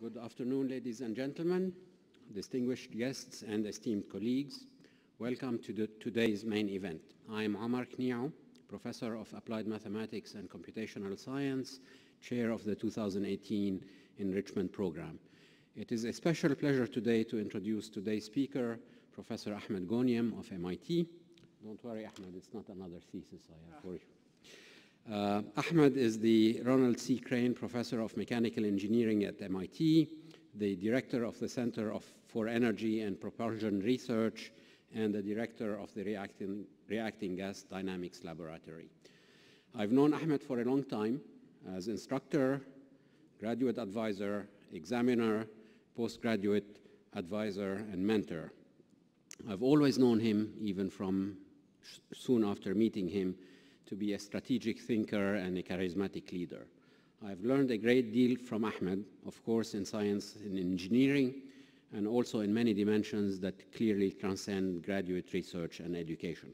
Good afternoon, ladies and gentlemen, distinguished guests and esteemed colleagues. Welcome to the, today's main event. I am Omar Knio, Professor of Applied Mathematics and Computational Science, Chair of the 2018 Enrichment Program. It is a special pleasure today to introduce today's speaker, Professor Ahmed Ghoniem of MIT. Don't worry, Ahmed, it's not another thesis I have for you. Uh, Ahmed is the Ronald C. Crane Professor of Mechanical Engineering at MIT, the Director of the Center of, for Energy and Propulsion Research, and the Director of the Reacting, Reacting Gas Dynamics Laboratory. I've known Ahmed for a long time as instructor, graduate advisor, examiner, postgraduate advisor, and mentor. I've always known him, even from soon after meeting him, to be a strategic thinker and a charismatic leader. I've learned a great deal from Ahmed, of course, in science and engineering, and also in many dimensions that clearly transcend graduate research and education.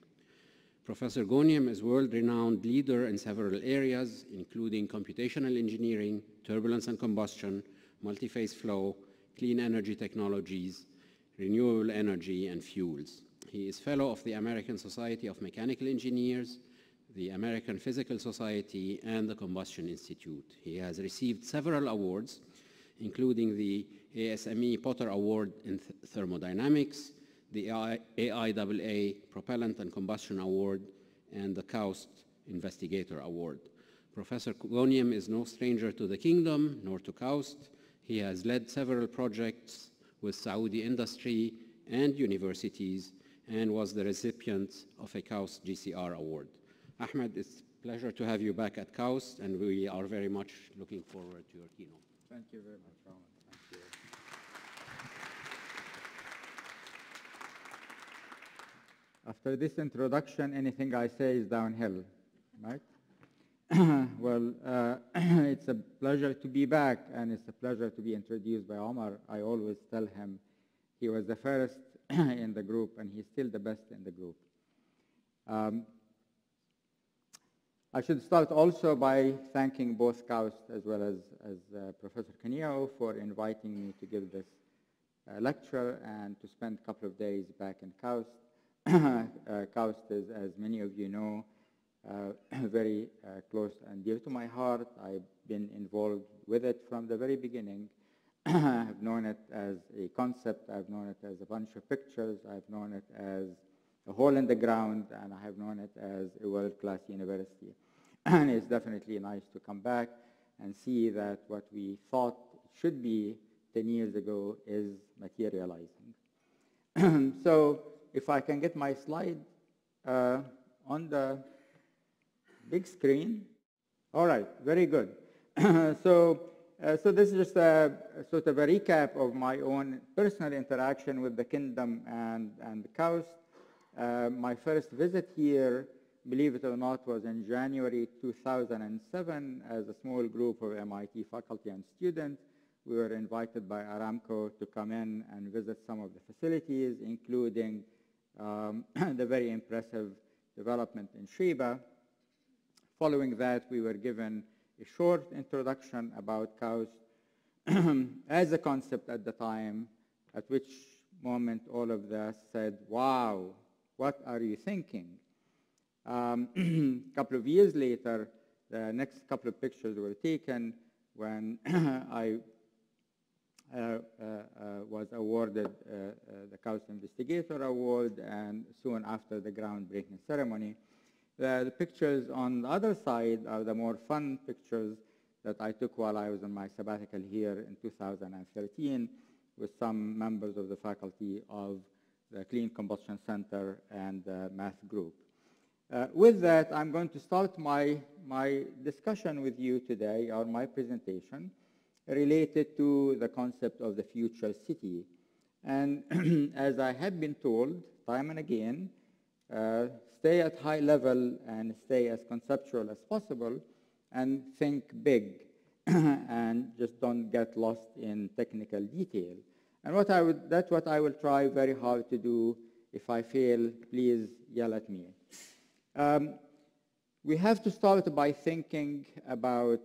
Professor Ghoniem is world-renowned leader in several areas, including computational engineering, turbulence and combustion, multi-phase flow, clean energy technologies, renewable energy, and fuels. He is fellow of the American Society of Mechanical Engineers, the American Physical Society, and the Combustion Institute. He has received several awards, including the ASME Potter Award in th Thermodynamics, the AIAA Propellant and Combustion Award, and the KAUST Investigator Award. Professor Ghoniem is no stranger to the kingdom, nor to KAUST. He has led several projects with Saudi industry and universities, and was the recipient of a KAUST GCR Award. Ahmed, it's a pleasure to have you back at KAUST, and we are very much looking forward to your keynote. Thank you very much, Roman. Thank you. After this introduction, anything I say is downhill, right? well, uh, it's a pleasure to be back, and it's a pleasure to be introduced by Omar. I always tell him he was the first in the group, and he's still the best in the group. Um, I should start also by thanking both KAUST as well as, as uh, Professor Knio for inviting me to give this uh, lecture and to spend a couple of days back in KAUST. uh, KAUST is, as many of you know, uh, very uh, close and dear to my heart. I've been involved with it from the very beginning. I've known it as a concept. I've known it as a bunch of pictures. I've known it as a hole in the ground, and I have known it as a world-class university. and it's definitely nice to come back and see that what we thought should be 10 years ago is materializing. so if I can get my slide uh, on the big screen. All right, very good. so, uh, so this is just a, sort of a recap of my own personal interaction with the kingdom and, and the KAUST. Uh, my first visit here believe it or not, was in January 2007 as a small group of MIT faculty and students. We were invited by Aramco to come in and visit some of the facilities, including um, the very impressive development in Shaybah. Following that, we were given a short introduction about KAUST as a concept at the time, at which moment all of us said, wow, what are you thinking? A um, couple of years later, the next couple of pictures were taken when I uh, uh, uh, was awarded uh, uh, the KAUST Investigator Award and soon after the groundbreaking ceremony. The, the, pictures on the other side are the more fun pictures that I took while I was on my sabbatical here in 2013 with some members of the faculty of the Clean Combustion Center and the math group. Uh, with that, I'm going to start my, my discussion with you today, or my presentation, related to the concept of the future city. And as I have been told time and again, uh, stay at high level and stay as conceptual as possible and think big and just don't get lost in technical detail. And what I would, that's what I will try very hard to do. If I fail, please yell at me. Um, we have to start by thinking about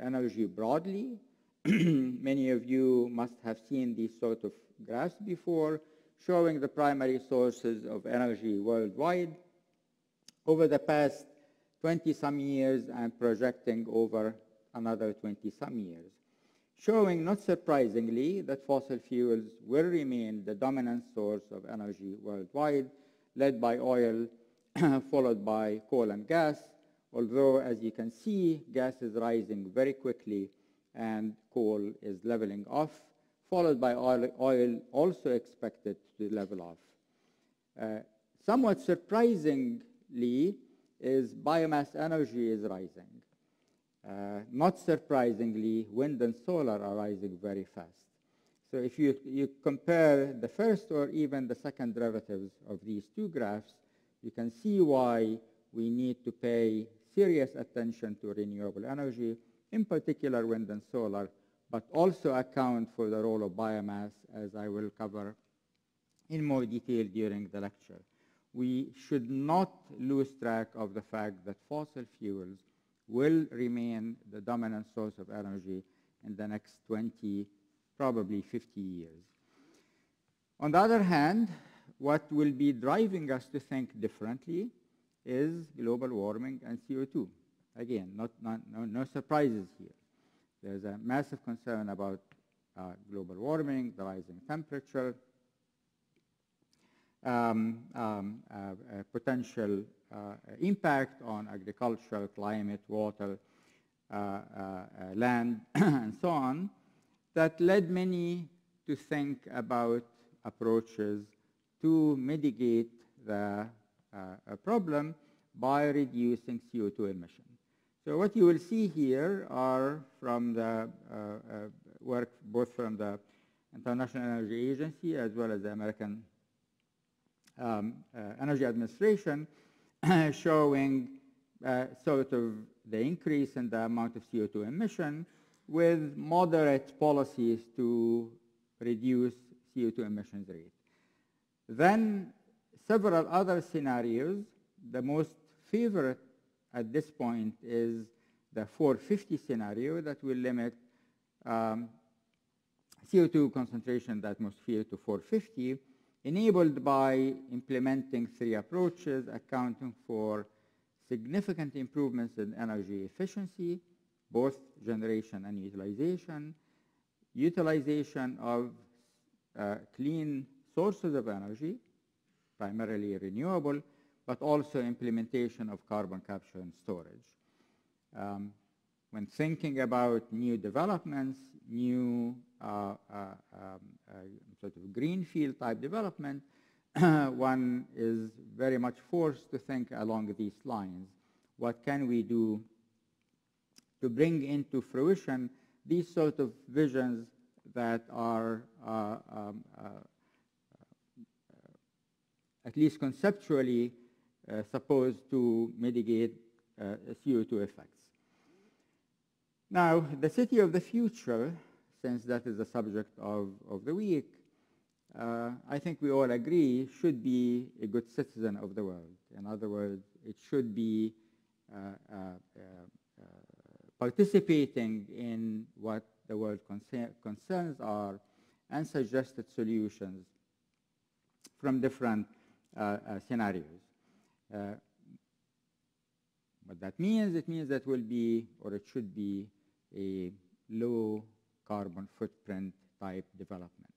energy broadly. Many of you must have seen these sort of graphs before, showing the primary sources of energy worldwide. Over the past 20-some years and projecting over another 20-some years, showing, not surprisingly, that fossil fuels will remain the dominant source of energy worldwide, led by oil, followed by coal and gas, although, as you can see, gas is rising very quickly and coal is leveling off, followed by oil, oil also expected to level off. Uh, somewhat surprisingly is biomass energy is rising. Uh, not surprisingly, wind and solar are rising very fast. So if you, you compare the first or even the second derivatives of these two graphs, you can see why we need to pay serious attention to renewable energy, in particular wind and solar, but also account for the role of biomass, as I will cover in more detail during the lecture. We should not lose track of the fact that fossil fuels will remain the dominant source of energy in the next 20, probably 50 years. On the other hand, what will be driving us to think differently is global warming and CO2. Again, not, not, no, no surprises here. There's a massive concern about uh, global warming, the rising temperature, um, um, uh, potential uh, impact on agriculture, climate, water, uh, uh, land, and so on, that led many to think about approaches to mitigate the problem by reducing CO2 emission. So what you will see here are from the uh, uh, work both from the International Energy Agency as well as the American um, uh, Energy Administration showing uh, sort of the increase in the amount of CO2 emission with moderate policies to reduce CO2 emissions rate. Then several other scenarios, the most favorite at this point is the 450 scenario that will limit um, CO2 concentration in the atmosphere to 450, enabled by implementing three approaches accounting for significant improvements in energy efficiency, both generation and utilization, utilization of uh, clean sources of energy, primarily renewable, but also implementation of carbon capture and storage. Um, when thinking about new developments, new uh, uh, um, uh, sort of greenfield type development, one is very much forced to think along these lines. What can we do to bring into fruition these sort of visions that are uh, um, uh, at least conceptually uh, supposed to mitigate uh, CO2 effects. Now, the city of the future, since that is the subject of, of the week, uh, I think we all agree should be a good citizen of the world. In other words, it should be uh, uh, uh, participating in what the world concerns are and suggested solutions from different scenarios. Uh, what that means, it means that will be, or it should be, a low carbon footprint type development.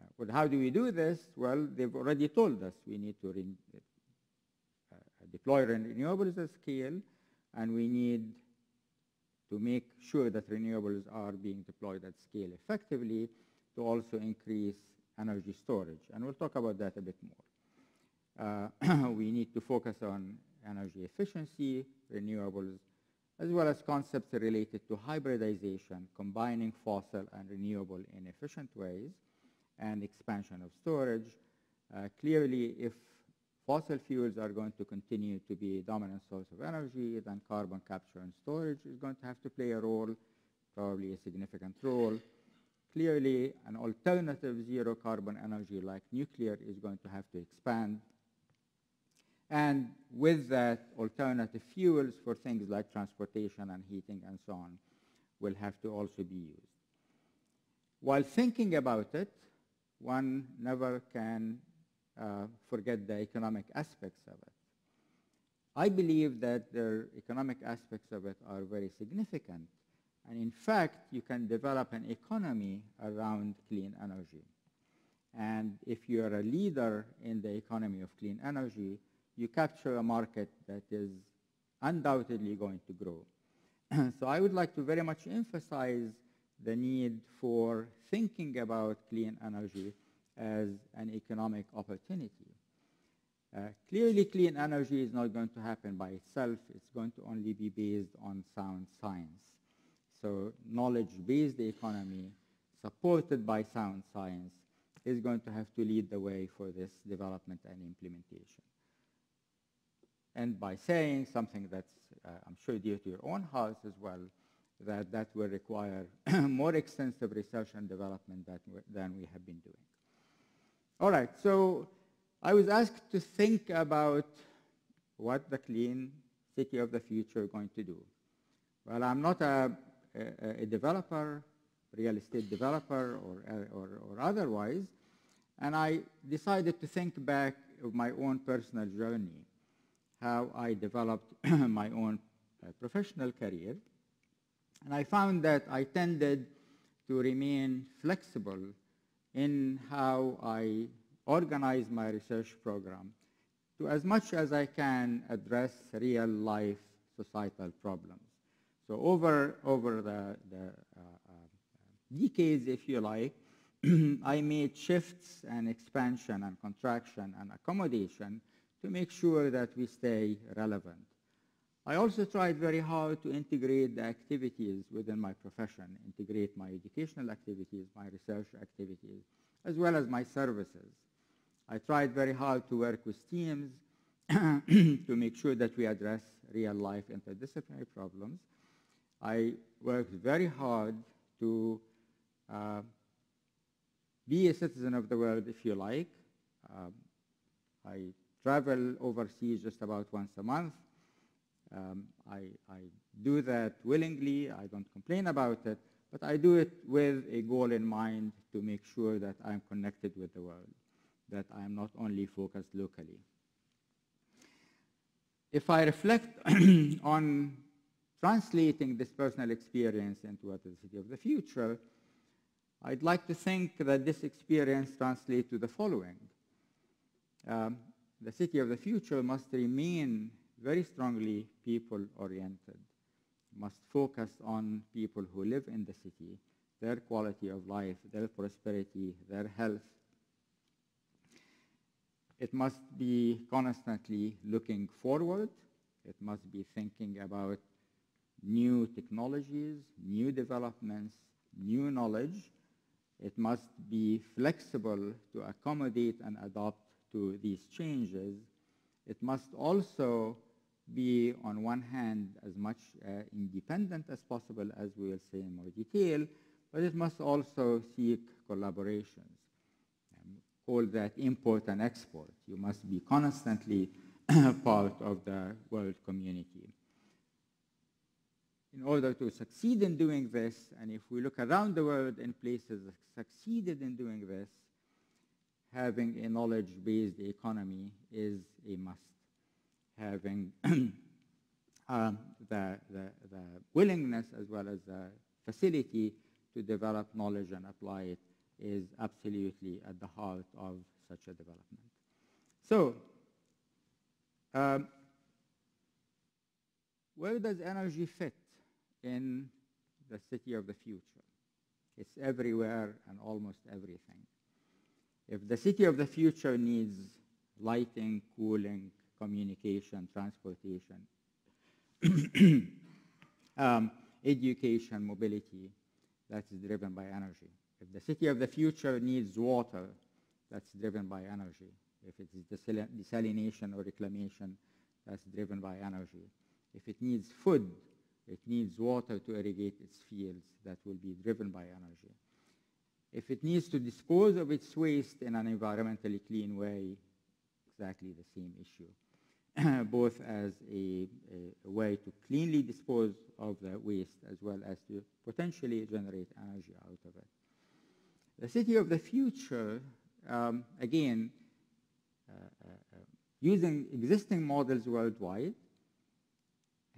Uh, well, how do we do this? Well, they've already told us we need to uh, deploy renewables at scale, and we need to make sure that renewables are being deployed at scale effectively to also increase energy storage. And we'll talk about that a bit more. Uh, we need to focus on energy efficiency, renewables, as well as concepts related to hybridization, combining fossil and renewable in efficient ways, and expansion of storage. Uh, clearly, if fossil fuels are going to continue to be a dominant source of energy, then carbon capture and storage is going to have to play a role, probably a significant role. Clearly, an alternative zero carbon energy like nuclear is going to have to expand and with that alternative fuels for things like transportation and heating and so on will have to also be used. While thinking about it, one never can uh, forget the economic aspects of it. I believe that the economic aspects of it are very significant. And in fact, you can develop an economy around clean energy. And if you are a leader in the economy of clean energy, you capture a market that is undoubtedly going to grow. so I would like to very much emphasize the need for thinking about clean energy as an economic opportunity. Uh, clearly, clean energy is not going to happen by itself. It's going to only be based on sound science. So knowledge-based economy, supported by sound science, is going to have to lead the way for this development and implementation. And by saying something that's, uh, I'm sure, dear to your own hearts as well, that that will require more extensive research and development that, than we have been doing. All right, so I was asked to think about what the clean city of the future is going to do. Well, I'm not a, a, a developer, real estate developer or, or, or, otherwise, and I decided to think back of my own personal journey, how I developed my own uh, professional career. And I found that I tended to remain flexible in how I organize my research program to as much as I can address real life societal problems. So over, over the, the uh, uh, decades, if you like, I made shifts and expansion and contraction and accommodation to make sure that we stay relevant. I also tried very hard to integrate the activities within my profession, integrate my educational activities, my research activities, as well as my services. I tried very hard to work with teams to make sure that we address real-life interdisciplinary problems. I worked very hard to uh, be a citizen of the world, if you like. Uh, I travel overseas just about once a month. Um, I, I, do that willingly. I don't complain about it, but I do it with a goal in mind to make sure that I'm connected with the world, that I am not only focused locally. If I reflect on translating this personal experience into what is the city of the future, I'd like to think that this experience translates to the following. Um, the city of the future must remain very strongly people-oriented, must focus on people who live in the city, their quality of life, their prosperity, their health. It must be constantly looking forward. It must be thinking about new technologies, new developments, new knowledge. It must be flexible to accommodate and adapt to these changes. It must also be, on one hand, as much uh, independent as possible, as we will say in more detail, but it must also seek collaborations. Um, call that import and export. You must be constantly part of the world community. In order to succeed in doing this, and if we look around the world in places that succeeded in doing this, having a knowledge-based economy is a must having um, the, the, the, willingness as well as the facility to develop knowledge and apply it is absolutely at the heart of such a development. So, um, where does energy fit in the city of the future? It's everywhere and almost everything. If the city of the future needs lighting, cooling, communication, transportation, um, education, mobility, that's driven by energy. If the city of the future needs water, that's driven by energy. If it's desalination or reclamation, that's driven by energy. If it needs food, it needs water to irrigate its fields, that will be driven by energy. If it needs to dispose of its waste in an environmentally clean way, exactly the same issue. both as a, a, way to cleanly dispose of the waste as well as to potentially generate energy out of it. The city of the future, um, again, uh, uh, uh, using existing models worldwide,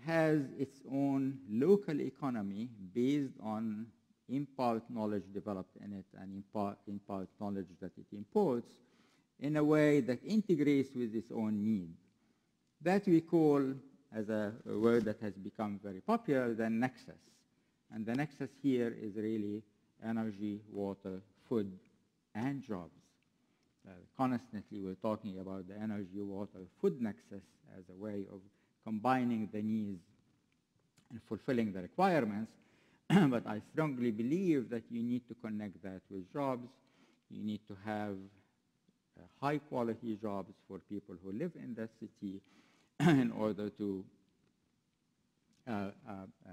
has its own local economy based on import knowledge developed in it and import, import knowledge that it imports in a way that integrates with its own need. That we call, as a, a word that has become very popular, the nexus. And the nexus here is really energy, water, food, and jobs. Uh, constantly we're talking about the energy, water, food nexus as a way of combining the needs and fulfilling the requirements. but I strongly believe that you need to connect that with jobs. You need to have uh, high quality jobs for people who live in the city in order to uh, uh, uh,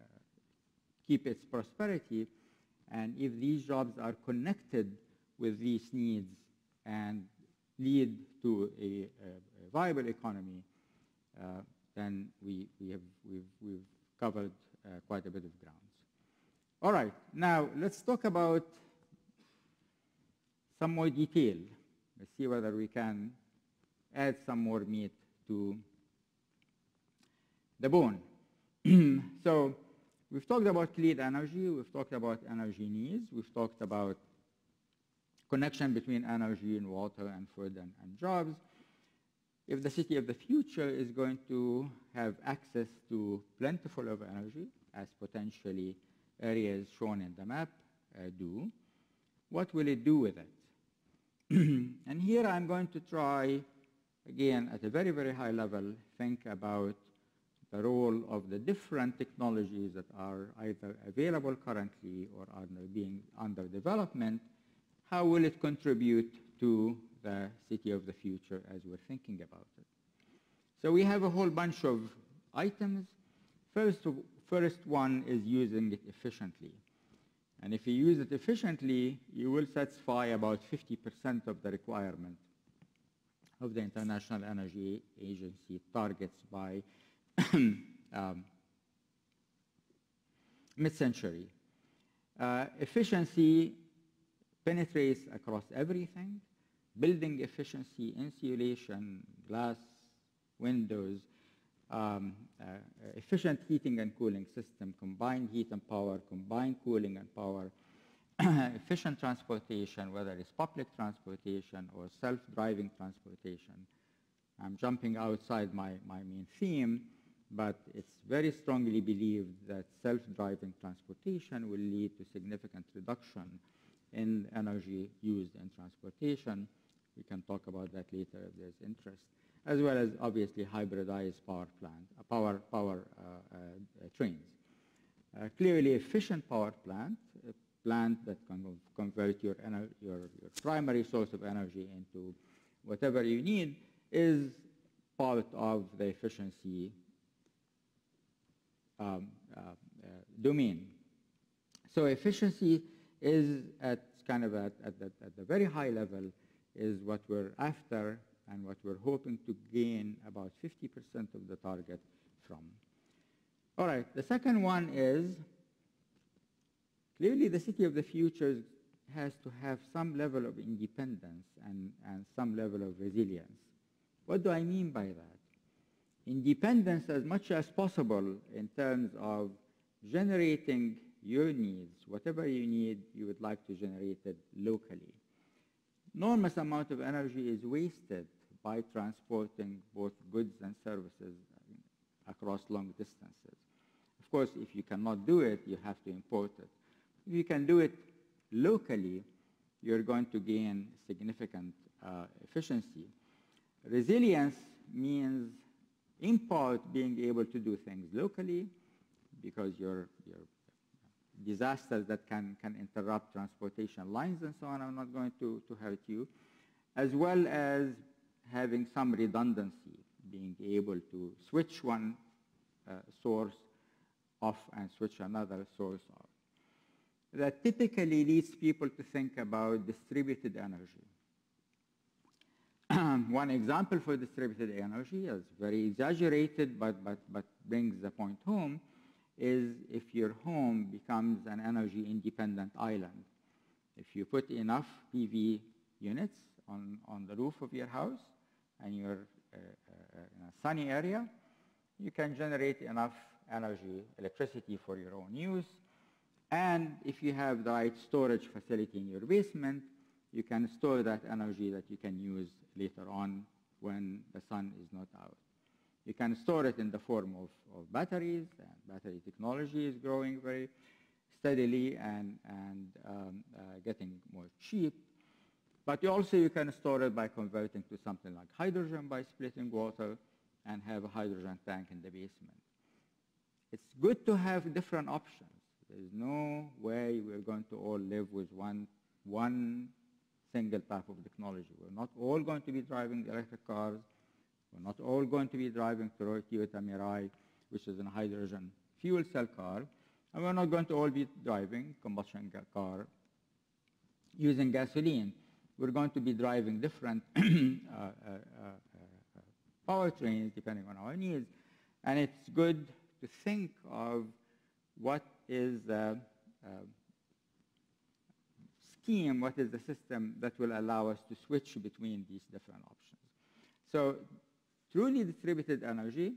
uh, keep its prosperity. And if these jobs are connected with these needs and lead to a, a viable economy, uh, then we, we have, we've, we've covered Uh, quite a bit of grounds. All right, now let's talk about some more detail. Let's see whether we can add some more meat to the bone. so we've talked about clean energy, we've talked about energy needs, we've talked about connection between energy and water and food and, and jobs. If the city of the future is going to have access to plentiful of energy, as potentially areas shown in the map uh, do, what will it do with it? and here I'm going to try, again, at a very, very high level, think about the role of the different technologies that are either available currently or are being under development. How will it contribute to the city of the future as we're thinking about it? So we have a whole bunch of items. First, first one is using it efficiently. And if you use it efficiently, you will satisfy about 50% of the requirement of the International Energy Agency targets by um, mid-century. Uh, efficiency penetrates across everything, building efficiency, insulation, glass, windows, um, uh, efficient heating and cooling system, combined heat and power, combined cooling and power, efficient transportation, whether it's public transportation or self-driving transportation. I'm jumping outside my, my main theme, but it's very strongly believed that self-driving transportation will lead to significant reduction in energy used in transportation. We can talk about that later if there's interest as well as obviously hybridized power plant, uh, power, power uh, uh, trains. clearly efficient power plant, a plant that can convert your, your, your primary source of energy into whatever you need is part of the efficiency um, uh, uh, domain. So efficiency is at kind of at, at, the, at the very high level is what we're after and what we're hoping to gain about 50% of the target from. All right, the second one is clearly the city of the future has to have some level of independence and, and some level of resilience. What do I mean by that? Independence as much as possible in terms of generating your needs, whatever you need, you would like to generate it locally. Enormous amount of energy is wasted by transporting both goods and services across long distances. Of course, if you cannot do it, you have to import it. If you can do it locally, you're going to gain significant uh, efficiency. Resilience means, in part, being able to do things locally because your, your disasters that can, can interrupt transportation lines and so on are not going to, to hurt you, as well as having some redundancy, being able to switch one uh, source off and switch another source off. That typically leads people to think about distributed energy. one example for distributed energy is very exaggerated, but, but, but brings the point home, is if your home becomes an energy independent island. If you put enough PV units on, on the roof of your house and you're uh, uh, in a sunny area, you can generate enough energy, electricity for your own use. And if you have the right storage facility in your basement, you can store that energy that you can use later on when the sun is not out. You can store it in the form of, of batteries, and battery technology is growing very steadily and, and um, uh, getting more cheap. But you also you can store it by converting to something like hydrogen by splitting water and have a hydrogen tank in the basement. It's good to have different options. There's no way we're going to all live with one, one single type of technology. We're not all going to be driving electric cars. We're not all going to be driving Toyota Mirai, which is a hydrogen fuel cell car. And we're not going to all be driving combustion car using gasoline. We're going to be driving different uh, uh, uh, powertrains depending on our needs. And it's good to think of what is the uh, scheme, what is the system that will allow us to switch between these different options. So truly distributed energy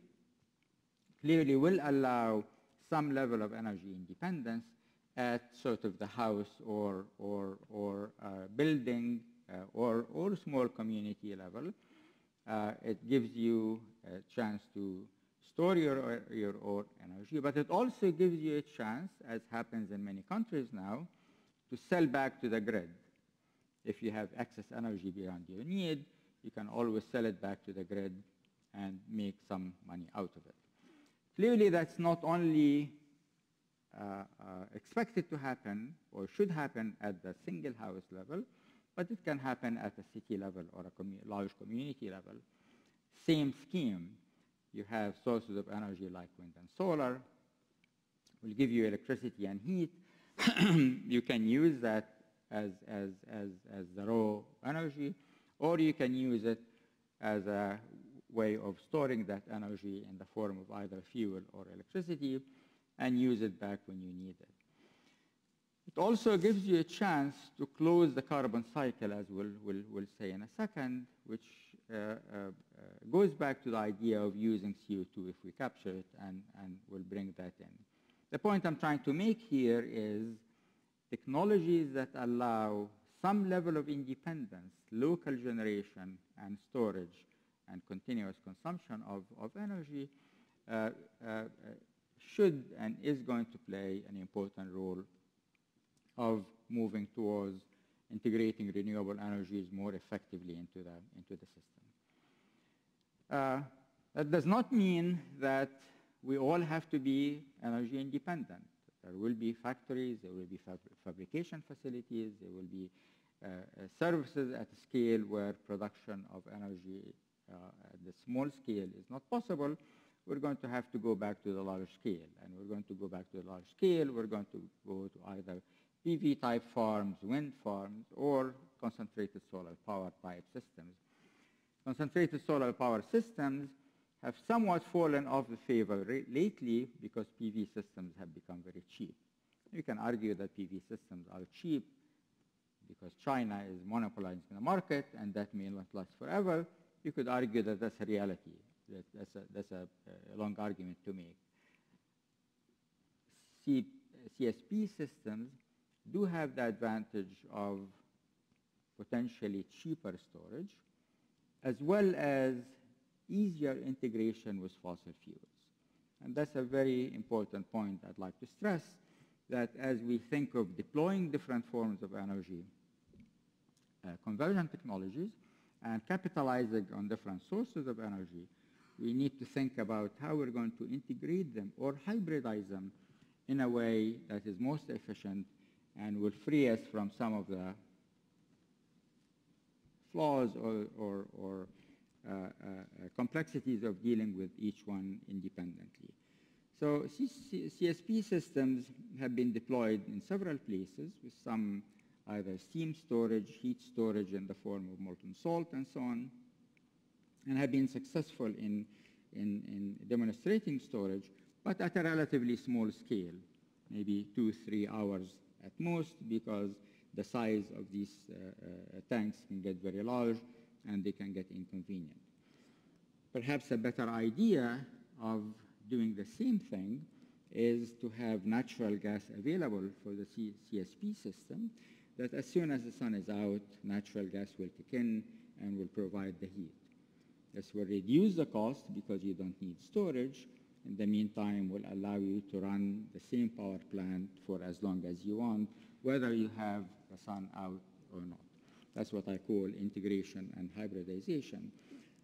clearly will allow some level of energy independence at sort of the house or, or, or uh, building uh, or, or small community level. Uh, it gives you a chance to store your, your own energy, but it also gives you a chance, as happens in many countries now, to sell back to the grid. If you have excess energy beyond your need, you can always sell it back to the grid and make some money out of it. Clearly, that's not only uh, uh, expected to happen or should happen at the single house level, but it can happen at a city level or a commu large community level. Same scheme. You have sources of energy like wind and solar, will give you electricity and heat. you can use that as, as, as, as the raw energy, or you can use it as a way of storing that energy in the form of either fuel or electricity and use it back when you need it. It also gives you a chance to close the carbon cycle, as we'll, we'll, we'll say in a second, which uh, uh, goes back to the idea of using CO2 if we capture it, and, and we'll bring that in. The point I'm trying to make here is technologies that allow some level of independence, local generation and storage, and continuous consumption of, of energy uh, uh, should and is going to play an important role of moving towards integrating renewable energies more effectively into the, into the system. Uh, that does not mean that we all have to be energy independent. There will be factories, there will be fab fabrication facilities, there will be uh, uh, services at a scale where production of energy uh, Uh, at the small scale is not possible, we're going to have to go back to the large scale. And we're going to go back to the large scale. We're going to go to either PV-type farms, wind farms, or concentrated solar power type systems. Concentrated solar power systems have somewhat fallen off the favor lately because PV systems have become very cheap. You can argue that PV systems are cheap because China is monopolizing the market and that may not last forever. You could argue that that's a reality. That, that's a, that's a, a long argument to make. C, CSP systems do have the advantage of potentially cheaper storage, as well as easier integration with fossil fuels. And that's a very important point I'd like to stress, that as we think of deploying different forms of energy, uh, conversion technologies, and capitalizing on different sources of energy, we need to think about how we're going to integrate them or hybridize them in a way that is most efficient and will free us from some of the flaws or, or, or uh, uh, complexities of dealing with each one independently. So CSP systems have been deployed in several places with some either steam storage, heat storage in the form of molten salt and so on, and have been successful in, in, in demonstrating storage, but at a relatively small scale, maybe two, three hours at most, because the size of these uh, uh, tanks can get very large and they can get inconvenient. Perhaps a better idea of doing the same thing is to have natural gas available for the C CSP system, that as soon as the sun is out, natural gas will kick in and will provide the heat. This will reduce the cost because you don't need storage. In the meantime, will allow you to run the same power plant for as long as you want, whether you have the sun out or not. That's what I call integration and hybridization.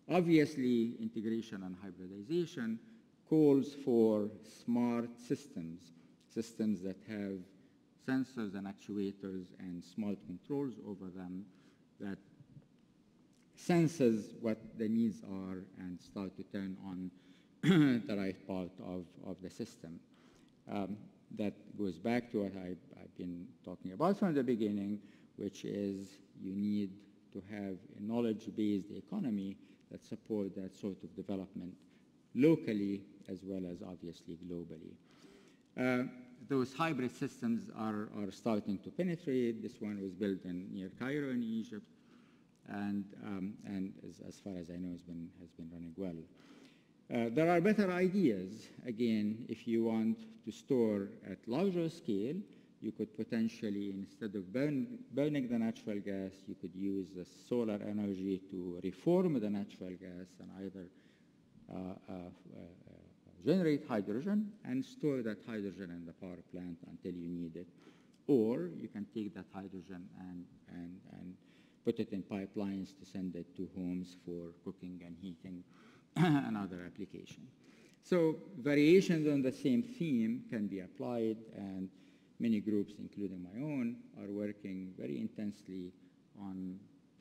Obviously, integration and hybridization calls for smart systems, systems that have sensors and actuators and smart controls over them that senses what the needs are and start to turn on the right part of, of the system. Um, that goes back to what I, I've been talking about from the beginning, which is you need to have a knowledge-based economy that support that sort of development locally as well as obviously globally. Uh, those hybrid systems are, are starting to penetrate. This one was built in near Cairo in Egypt, and, um, and as, as, far as I know, has been, has been running well. Uh, there are better ideas. Again, if you want to store at larger scale, you could potentially, instead of burn, burning the natural gas, you could use the solar energy to reform the natural gas and either uh, uh, uh generate hydrogen and store that hydrogen in the power plant until you need it. Or you can take that hydrogen and, and, and put it in pipelines to send it to homes for cooking and heating and other application. So variations on the same theme can be applied and many groups, including my own, are working very intensely on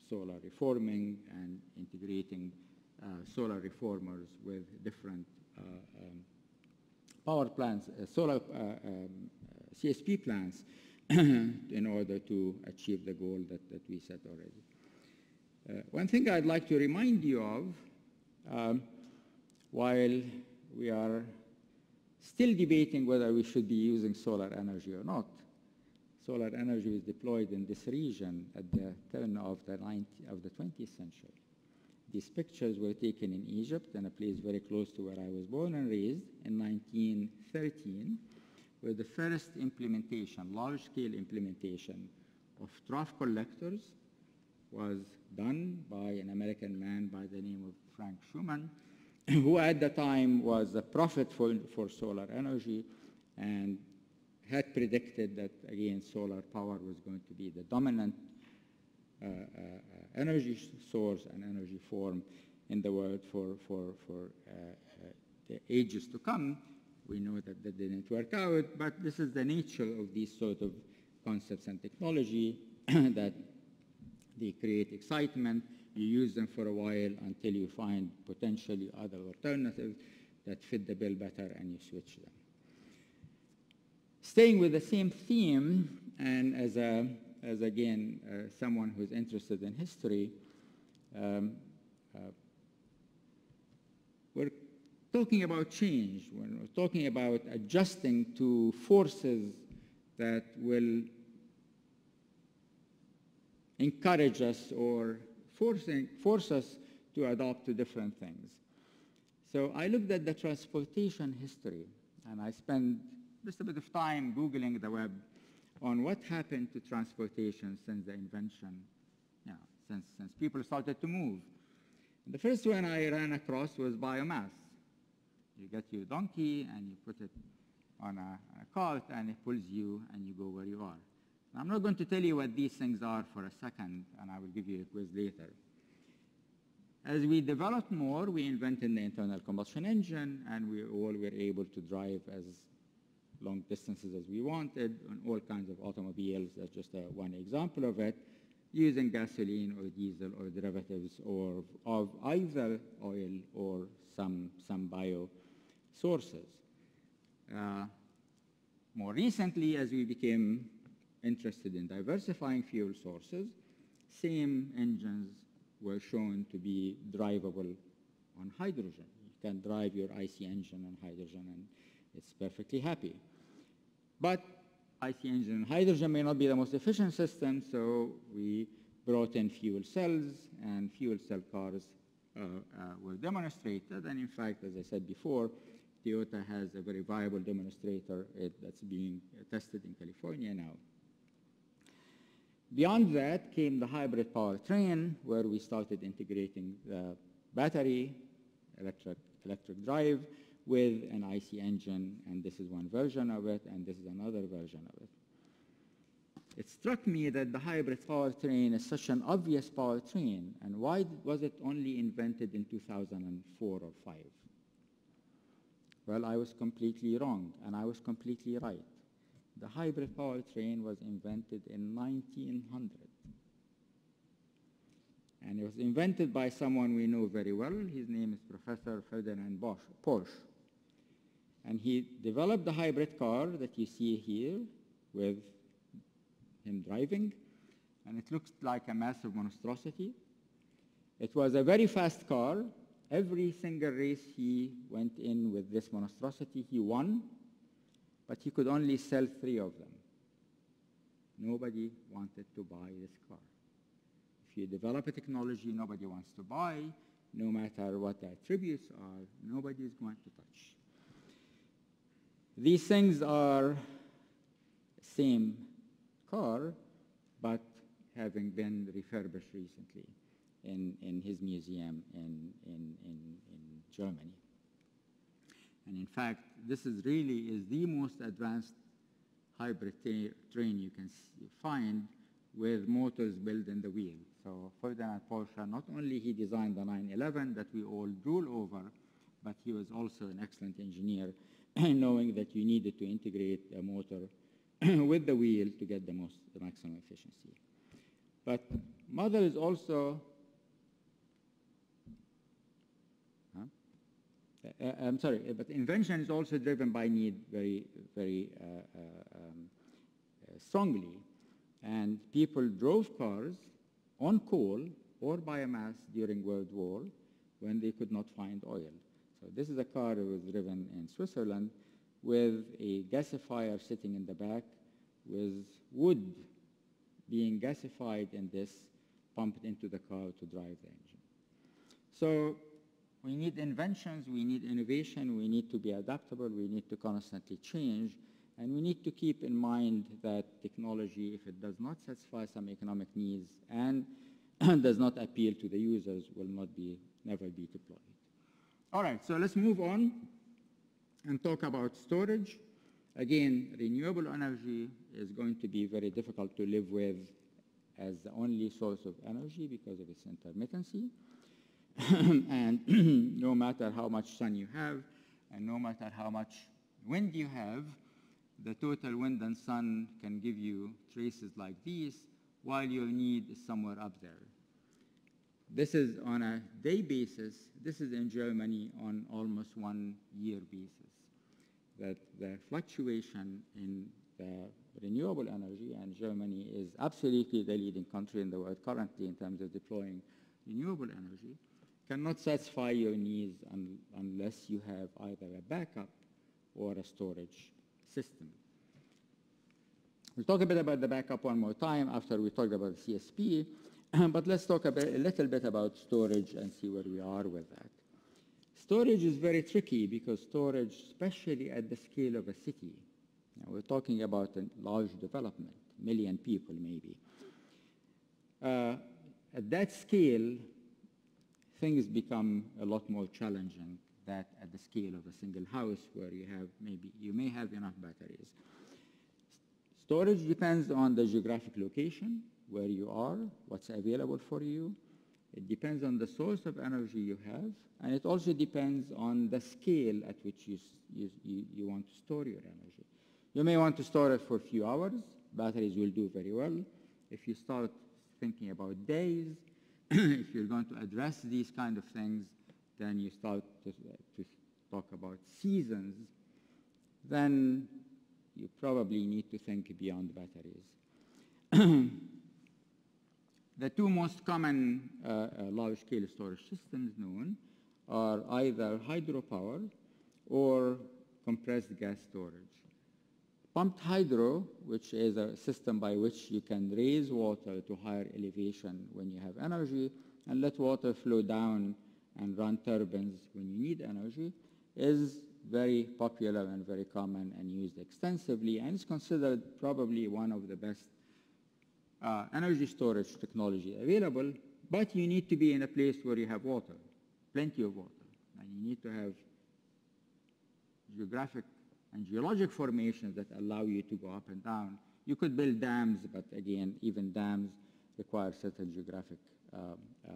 solar reforming and integrating uh, solar reformers with different um, power plants, uh, solar uh, um, CSP plants in order to achieve the goal that, that we set already. one thing I'd like to remind you of, um, while we are still debating whether we should be using solar energy or not. Solar energy was deployed in this region at the turn of the, 19, of the 20th century. These pictures were taken in Egypt, in a place very close to where I was born and raised, in 1913, where the first implementation, large-scale implementation of trough collectors was done by an American man by the name of Frank Shuman, who at the time was a prophet for, for solar energy and had predicted that, again, solar power was going to be the dominant uh, uh, energy source and energy form in the world for, for, for uh, the ages to come. We know that that didn't work out, but this is the nature of these sort of concepts and technology that they create excitement. You use them for a while until you find potentially other alternatives that fit the bill better and you switch them. Staying with the same theme and as a as again uh, someone who's interested in history, um, uh, we're talking about change, we're talking about adjusting to forces that will encourage us or forcing, force us to adopt to different things. So I looked at the transportation history, and I spent just a bit of time Googling the web on what happened to transportation since the invention, yeah, since, since people started to move. The first one I ran across was biomass. You get your donkey and you put it on a, a cart and it pulls you and you go where you are. I'm not going to tell you what these things are for a second and I will give you a quiz later. As we developed more, we invented the internal combustion engine and we all were able to drive as long distances as we wanted on all kinds of automobiles. That's just a, one example of it, using gasoline or diesel or derivatives or of either oil or some, some bio sources. Uh, more recently, as we became interested in diversifying fuel sources, same engines, were shown to be drivable on hydrogen. You can drive your IC engine on hydrogen and it's perfectly happy. But IC engine and hydrogen may not be the most efficient system, so we brought in fuel cells and fuel cell cars uh, uh, were demonstrated. And in fact, as I said before, Toyota has a very viable demonstrator that's being tested in California now. Beyond that came the hybrid powertrain, where we started integrating the battery, electric, electric drive, with an IC engine, and this is one version of it, and this is another version of it. It struck me that the hybrid powertrain is such an obvious powertrain, and why was it only invented in 2004 or 5? Well, I was completely wrong, and I was completely right. The hybrid powertrain was invented in 1900. And it was invented by someone we know very well. His name is Professor Ferdinand Bosch, Porsche. And he developed the hybrid car that you see here with him driving. And it looks like a massive monstrosity. It was a very fast car. Every single race he went in with this monstrosity, he won but he could only sell three of them. Nobody wanted to buy this car. If you develop a technology nobody wants to buy, no matter what the attributes are, nobody is going to touch. These things are same car, but having been refurbished recently in, in his museum in, in, in, in Germany. And in fact, this is really is the most advanced hybrid train you can find with motors built in the wheel. So Ferdinand Porsche, not only he designed the 911 that we all drool over, but he was also an excellent engineer, knowing that you needed to integrate a motor with the wheel to get the most maximum efficiency. But Model is also Uh, I'm sorry, uh, but invention is also driven by need very, very uh, uh um, uh, strongly. And people drove cars on coal or biomass during World War when they could not find oil. So this is a car that was driven in Switzerland with a gasifier sitting in the back with wood being gasified and this pumped into the car to drive the engine. So we need inventions, we need innovation, we need to be adaptable, we need to constantly change, and we need to keep in mind that technology, if it does not satisfy some economic needs and does not appeal to the users, will not be, never be deployed. All right, so let's move on and talk about storage. Again, renewable energy is going to be very difficult to live with as the only source of energy because of its intermittency. and no matter how much sun you have, and no matter how much wind you have, the total wind and sun can give you traces like these, while your need is somewhere up there. This is on a day basis. This is in Germany on almost one year basis. That the fluctuation in the renewable energy, and Germany is absolutely the leading country in the world currently in terms of deploying renewable energy, cannot satisfy your needs un unless you have either a backup or a storage system. We'll talk a bit about the backup one more time after we talked about the CSP, but let's talk a, bit, a little bit about storage and see where we are with that. Storage is very tricky because storage, especially at the scale of a city, we're talking about a large development, million people maybe. Uh, at that scale, things become a lot more challenging than at the scale of a single house where you have maybe, you may have enough batteries. Storage depends on the geographic location, where you are, what's available for you. It depends on the source of energy you have, and it also depends on the scale at which you, you, you, want to store your energy. You may want to store it for a few hours. Batteries will do very well. If you start thinking about days, if you're going to address these kind of things, then you start to, to talk about seasons, then you probably need to think beyond batteries. the two most common uh, uh, large-scale storage systems known are either hydropower or compressed gas storage. Pumped hydro, which is a system by which you can raise water to higher elevation when you have energy and let water flow down and run turbines when you need energy, is very popular and very common and used extensively and is considered probably one of the best uh, energy storage technology available, but you need to be in a place where you have water, plenty of water, and you need to have geographic and geologic formations that allow you to go up and down. You could build dams, but again, even dams require certain geographic uh, uh,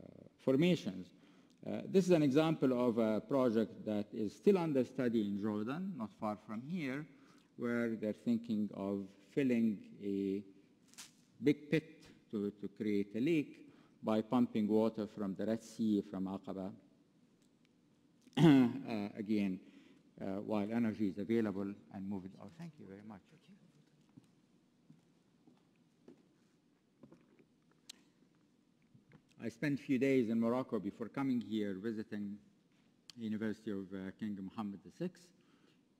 uh, formations. Uh, this is an example of a project that is still under study in Jordan, not far from here, where they're thinking of filling a big pit to, to create a lake by pumping water from the Red Sea, from Aqaba, uh, again, uh, while energy is available and move it. Oh, thank you very much. I spent a few days in Morocco before coming here visiting the University of uh, King Mohammed VI.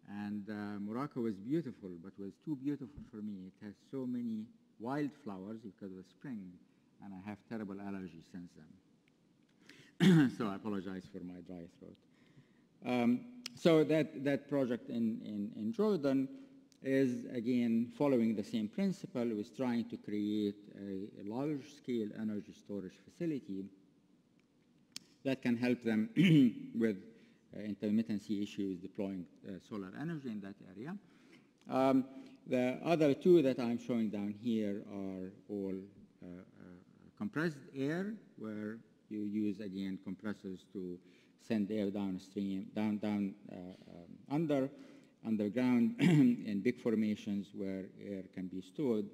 And uh, Morocco was beautiful, but was too beautiful for me. It has so many wildflowers because of the spring, and I have terrible allergies since then. so I apologize for my dry throat. Um, so that, that project in, in, in Jordan is, again, following the same principle. It was trying to create a, a large-scale energy storage facility that can help them with uh, intermittency issues deploying uh, solar energy in that area. Um, the other two that I'm showing down here are all uh, compressed air, where you use, again, compressors to send air downstream, down, down um, under, underground in big formations where air can be stored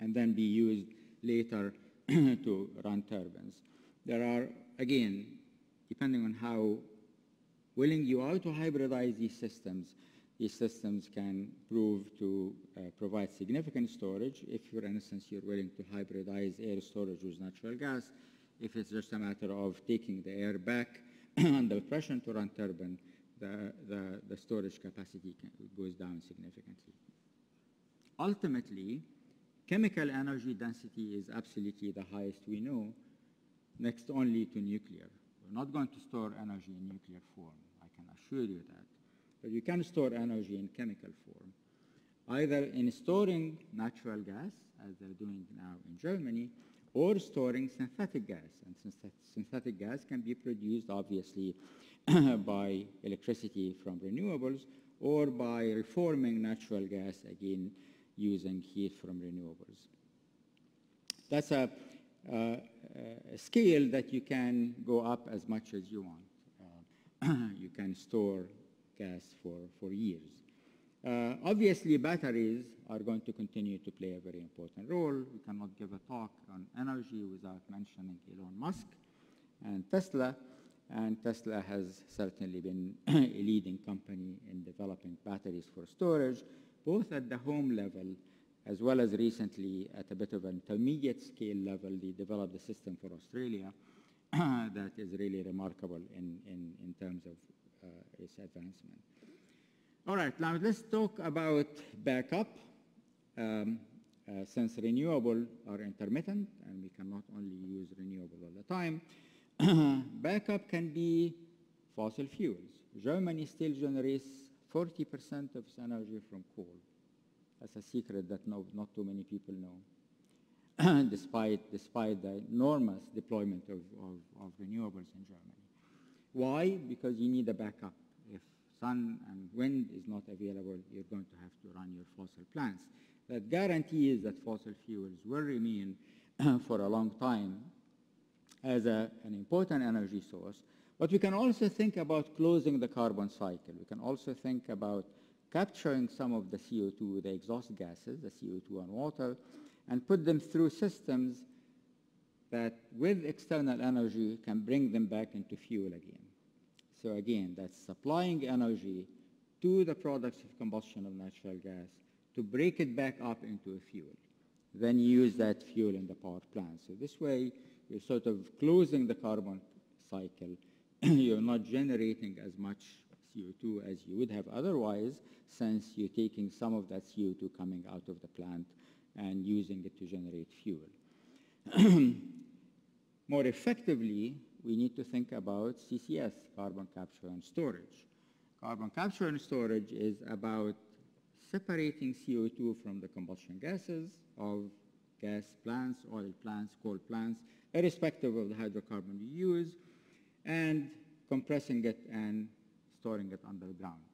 and then be used later to run turbines. There are, again, depending on how willing you are to hybridize these systems, these systems can prove to uh, provide significant storage. If, for instance, you're willing to hybridize air storage with natural gas, if it's just a matter of taking the air back under pressure to run turbine, the, the, the storage capacity can, goes down significantly. Ultimately, chemical energy density is absolutely the highest we know, next only to nuclear. We're not going to store energy in nuclear form, I can assure you that. But you can store energy in chemical form, either in storing natural gas, as they're doing now in Germany, or storing synthetic gas. And synthetic gas can be produced, obviously, by electricity from renewables or by reforming natural gas, again, using heat from renewables. That's a uh, a scale that you can go up as much as you want. Uh, you can store gas for, for years. Uh, obviously, batteries are going to continue to play a very important role. We cannot give a talk on energy without mentioning Elon Musk and Tesla. And Tesla has certainly been a leading company in developing batteries for storage, both at the home level as well as recently at a bit of an intermediate scale level, they developed a system for Australia that is really remarkable in, in, in terms of uh, its advancement. All right, now let's talk about backup. Um, uh, since renewable are intermittent and we cannot only use renewable all the time, backup can be fossil fuels. Germany still generates 40% of its energy from coal. That's a secret that no, not too many people know, despite, despite the enormous deployment of, of, of renewables in Germany. Why? Because you need a backup. If sun and wind is not available, you're going to have to run your fossil plants. That guarantees that fossil fuels will remain for a long time as a, an important energy source. But we can also think about closing the carbon cycle. We can also think about capturing some of the CO2, the exhaust gases, the CO2 and water, and put them through systems that with external energy can bring them back into fuel again. So again, that's supplying energy to the products of combustion of natural gas to break it back up into a fuel. then use that fuel in the power plant. So this way, you're sort of closing the carbon cycle. you're not generating as much CO2 as you would have otherwise, since you're taking some of that CO2 coming out of the plant and using it to generate fuel. More effectively, we need to think about CCS, carbon capture and storage. Carbon capture and storage is about separating CO2 from the combustion gases of gas plants, oil plants, coal plants, irrespective of the hydrocarbon you use, and compressing it and storing it underground.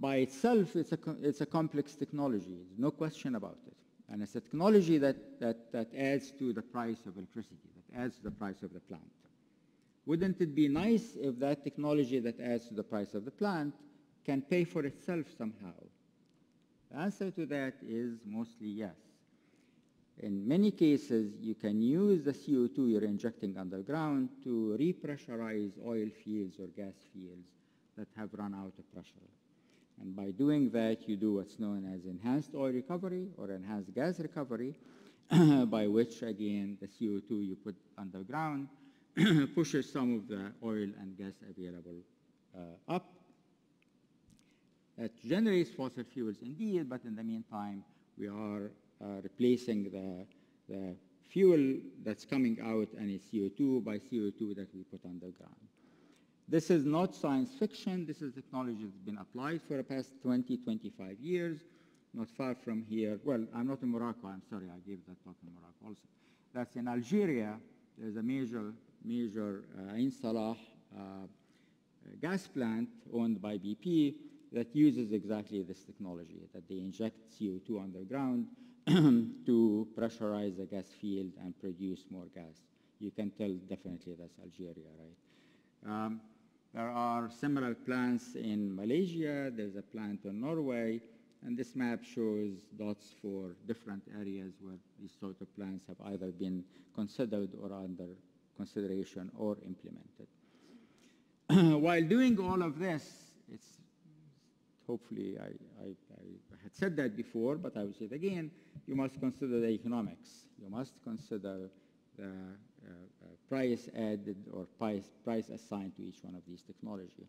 By itself, it's a, it's a complex technology, There's no question about it. And it's a technology that, that, that adds to the price of electricity, that adds to the price of the plant. Wouldn't it be nice if that technology that adds to the price of the plant can pay for itself somehow? The answer to that is mostly yes. In many cases, you can use the CO2 you're injecting underground to repressurize oil fields or gas fields that have run out of pressure. And by doing that, you do what's known as enhanced oil recovery or enhanced gas recovery, by which, again, the CO2 you put underground pushes some of the oil and gas available uh, up. That generates fossil fuels indeed, but in the meantime, we are replacing the, the fuel that's coming out and it's CO2 by CO2 that we put underground. This is not science fiction. This is technology that's been applied for the past 20, 25 years. Not far from here. Well, I'm not in Morocco. I'm sorry. I gave that talk in Morocco also. That's in Algeria. There's a major, major uh, Ain Salah uh, gas plant owned by BP that uses exactly this technology, that they inject CO2 underground to pressurize the gas field and produce more gas. You can tell definitely that's Algeria, right? Um, there are similar plants in Malaysia. There's a plant in Norway. And this map shows dots for different areas where these sort of plants have either been considered or under consideration or implemented. While doing all of this, it's hopefully, I, I, I, had said that before, but I will say it again, you must consider the economics. You must consider the uh, uh, price added or price, price assigned to each one of these technologies.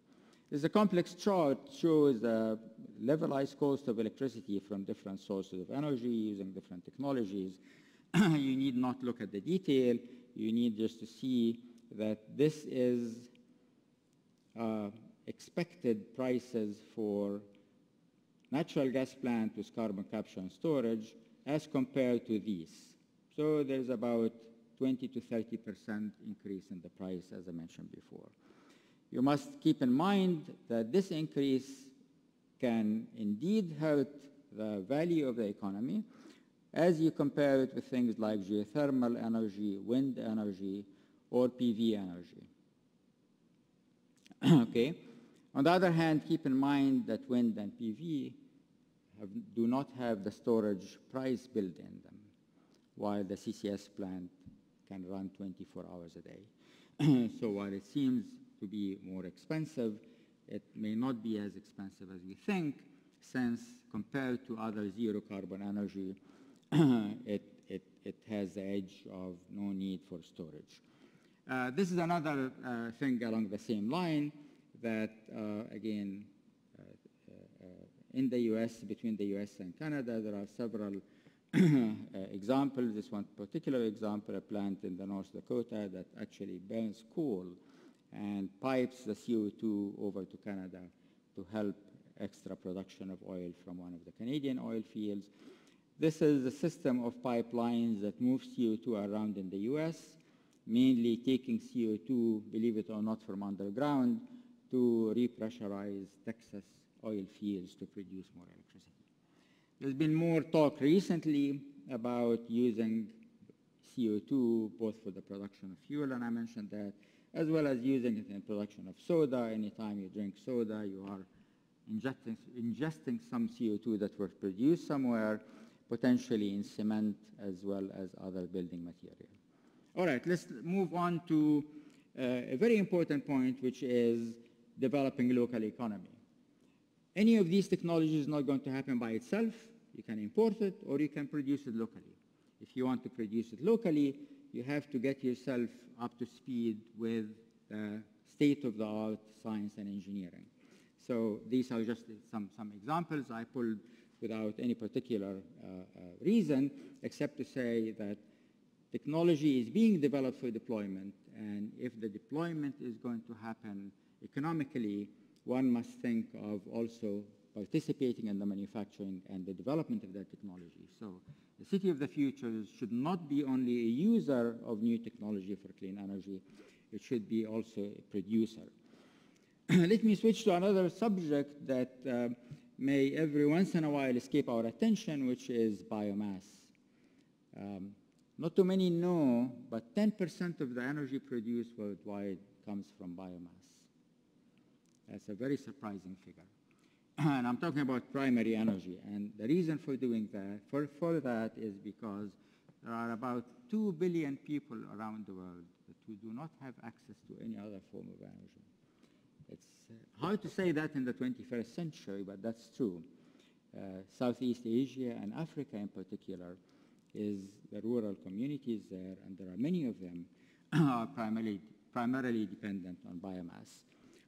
There's a complex chart shows the levelized cost of electricity from different sources of energy using different technologies. you need not look at the detail. You need just to see that this is uh, expected prices for natural gas plant with carbon capture and storage as compared to these. So there's about 20 to 30 percent increase in the price, as I mentioned before. You must keep in mind that this increase can indeed hurt the value of the economy as you compare it with things like geothermal energy, wind energy, or PV energy. okay? On the other hand, keep in mind that wind and PV have, do not have the storage price built in them, while the CCS plant can run 24 hours a day. so while it seems to be more expensive, it may not be as expensive as we think, since compared to other zero carbon energy, it, it, it has the edge of no need for storage. Uh, this is another uh, thing along the same line that, uh, again, uh, uh, in the US, between the US and Canada, there are several uh, example, this one particular example, a plant in the North Dakota that actually burns coal and pipes the CO2 over to Canada to help extra production of oil from one of the Canadian oil fields. This is a system of pipelines that move CO2 around in the US, mainly taking CO2, believe it or not, from underground to repressurize Texas oil fields to produce more electricity. There's been more talk recently about using CO2 both for the production of fuel, and I mentioned that, as well as using it in production of soda. Anytime you drink soda, you are injecting, ingesting some CO2 that was produced somewhere, potentially in cement as well as other building material. All right, let's move on to uh, a very important point, which is developing local economy. Any of these technologies is not going to happen by itself. You can import it or you can produce it locally. If you want to produce it locally, you have to get yourself up to speed with the state-of-the-art science and engineering. So these are just some, some examples I pulled without any particular uh, uh, reason, except to say that technology is being developed for deployment, and if the deployment is going to happen economically, one must think of also participating in the manufacturing and the development of that technology. So the city of the future should not be only a user of new technology for clean energy, it should be also a producer. Let me switch to another subject that uh, may every once in a while escape our attention, which is biomass. Um, not too many know, but 10% of the energy produced worldwide comes from biomass. That's a very surprising figure. and I'm talking about primary energy. And the reason for doing that, for, for that is because there are about 2 billion people around the world that who do not have access to any other form of energy. It's uh, hard to say that in the 21st century, but that's true. Uh, Southeast Asia and Africa in particular is the rural communities there, and there are many of them are primarily, primarily dependent on biomass.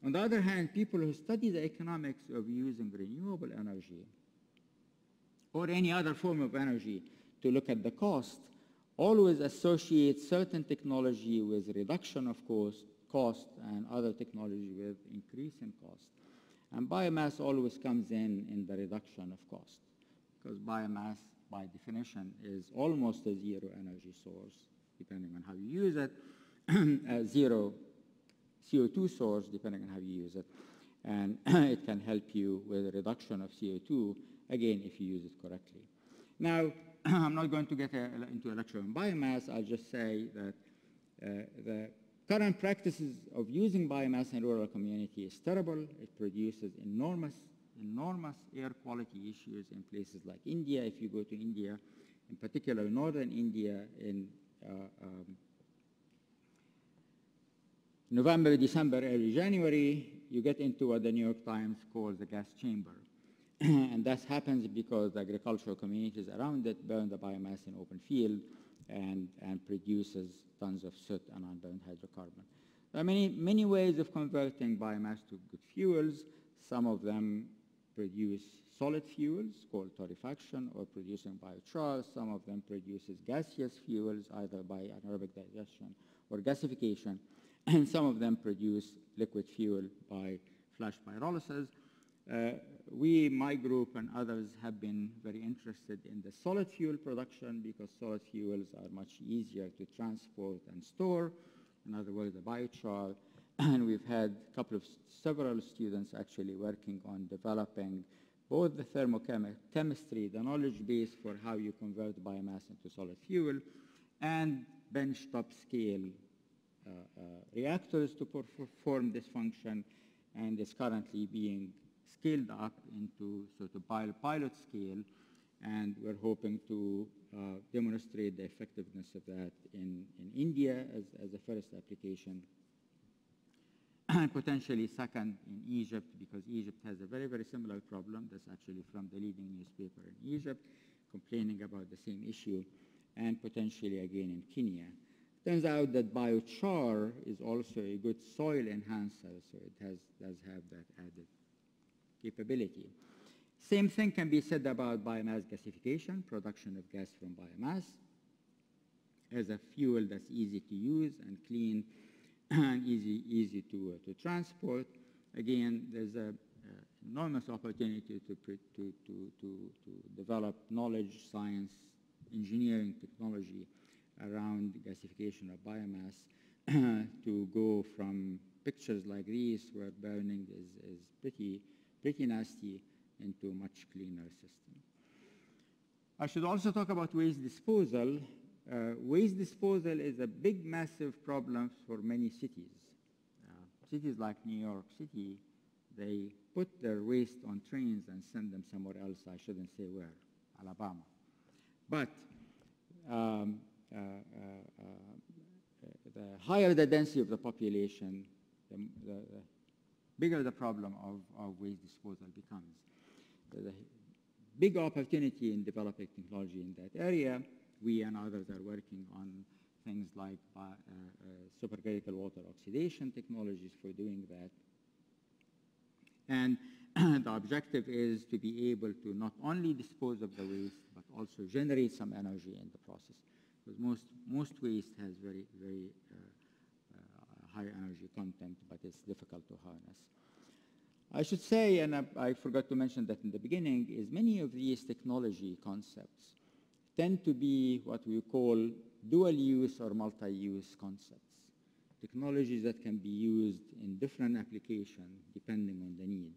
On the other hand, people who study the economics of using renewable energy or any other form of energy to look at the cost always associate certain technology with reduction of cost, cost and other technology with increase in cost. And biomass always comes in in the reduction of cost because biomass by definition is almost a zero energy source depending on how you use it, zero CO2 source, depending on how you use it. And it can help you with a reduction of CO2, again, if you use it correctly. Now, I'm not going to get a, into a lecture on biomass. I'll just say that uh, the current practices of using biomass in rural community is terrible. It produces enormous, enormous air quality issues in places like India. If you go to India, in particular northern India, in uh, um, November, December, early January, you get into what the New York Times calls the gas chamber. and that happens because the agricultural communities around it burn the biomass in open field and, and produces tons of soot and unburned hydrocarbon. There are many, many ways of converting biomass to good fuels. Some of them produce solid fuels called torrefaction or producing biochar. Some of them produces gaseous fuels either by anaerobic digestion or gasification and some of them produce liquid fuel by flash pyrolysis. Uh, we, my group, and others have been very interested in the solid fuel production because solid fuels are much easier to transport and store. In other words, the biochar. And we've had a couple of several students actually working on developing both the thermochemistry, the knowledge base for how you convert biomass into solid fuel, and benchtop scale reactors to perform this function and is currently being scaled up into sort of pilot scale and we're hoping to uh, demonstrate the effectiveness of that in, in India as, as a first application and potentially second in Egypt because Egypt has a very, very similar problem that's actually from the leading newspaper in Egypt complaining about the same issue and potentially again in Kenya. Turns out that biochar is also a good soil enhancer, so it has, does have that added capability. Same thing can be said about biomass gasification, production of gas from biomass, as a fuel that's easy to use and clean and easy, easy to, uh, to transport. Again, there's an enormous opportunity to, to, to, to, to develop knowledge, science, engineering, technology around gasification of biomass to go from pictures like these where burning is, is pretty, pretty nasty into a much cleaner system. I should also talk about waste disposal. Uh, waste disposal is a big, massive problem for many cities. Uh, cities like New York City, they put their waste on trains and send them somewhere else. I shouldn't say where, Alabama. But um, the higher the density of the population, the, the, the bigger the problem of, of, waste disposal becomes. The big opportunity in developing technology in that area. We and others are working on things like uh, uh, supercritical water oxidation technologies for doing that. And the objective is to be able to not only dispose of the waste, but also generate some energy in the process. Because most, most waste has very, very uh, uh, high energy content, but it's difficult to harness. I should say, and I, I, forgot to mention that in the beginning, is many of these technology concepts tend to be what we call dual use or multi-use concepts. Technologies that can be used in different applications depending on the need.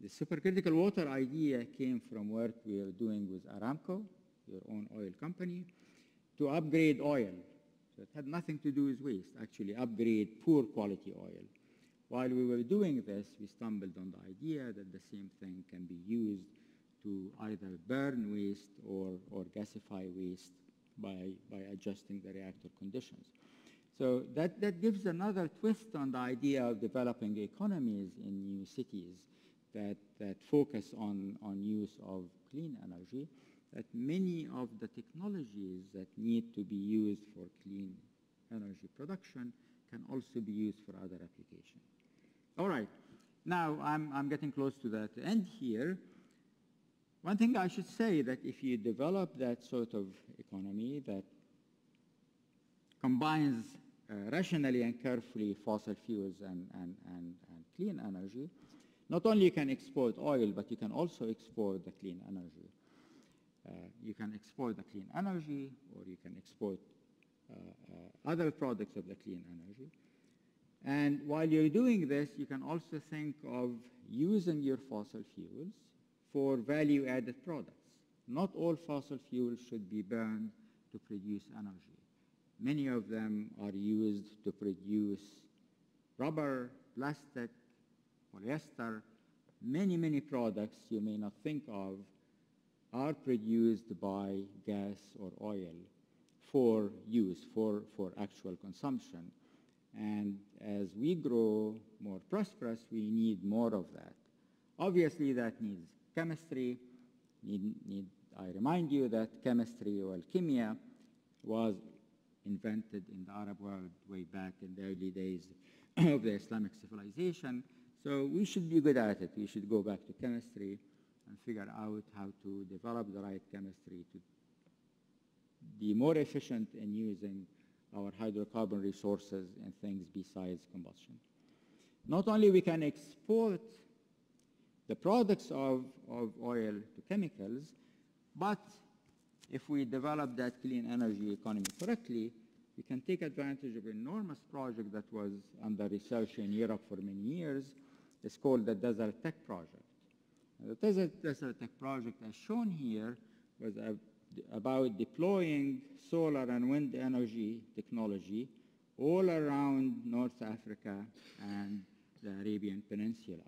The supercritical water idea came from work we are doing with Aramco, your own oil company, to upgrade oil. So it had nothing to do with waste, actually upgrade poor quality oil. While we were doing this, we stumbled on the idea that the same thing can be used to either burn waste or, or gasify waste by, by adjusting the reactor conditions. So that, that gives another twist on the idea of developing economies in new cities that, that focus on, on use of clean energy, that many of the technologies that need to be used for clean energy production can also be used for other applications. All right, now I'm, I'm getting close to that end here. One thing I should say that if you develop that sort of economy that combines uh, rationally and carefully fossil fuels and, and, and, and clean energy, not only you can export oil, but you can also export the clean energy. Uh, you can export the clean energy, or you can export uh, uh, other products of the clean energy. And while you're doing this, you can also think of using your fossil fuels for value-added products. Not all fossil fuels should be burned to produce energy. Many of them are used to produce rubber, plastic, polyester, many, many products you may not think of are produced by gas or oil for use, for, for actual consumption. And as we grow more prosperous, we need more of that. Obviously, that needs chemistry. Need, need, I remind you that chemistry or alchemy was invented in the Arab world way back in the early days of the Islamic civilization. So we should be good at it. We should go back to chemistry and figure out how to develop the right chemistry to be more efficient in using our hydrocarbon resources and things besides combustion. Not only we can export the products of, of oil to chemicals, but if we develop that clean energy economy correctly, we can take advantage of an enormous project that was under research in Europe for many years. It's called the Desertec project. The Desert, Desertec project, as shown here, was a, about deploying solar and wind energy technology all around North Africa and the Arabian Peninsula.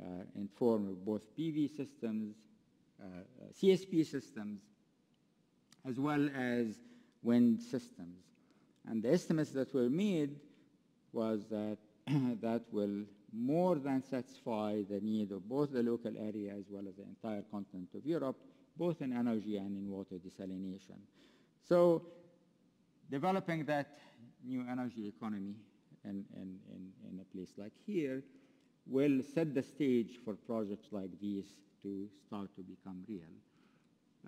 Uh, in form of both PV systems, uh, uh, CSP systems, as well as wind systems. And the estimates that were made was that that will more than satisfy the need of both the local area as well as the entire continent of Europe, both in energy and in water desalination. So developing that new energy economy in, in, in, in a place like here will set the stage for projects like these to start to become real.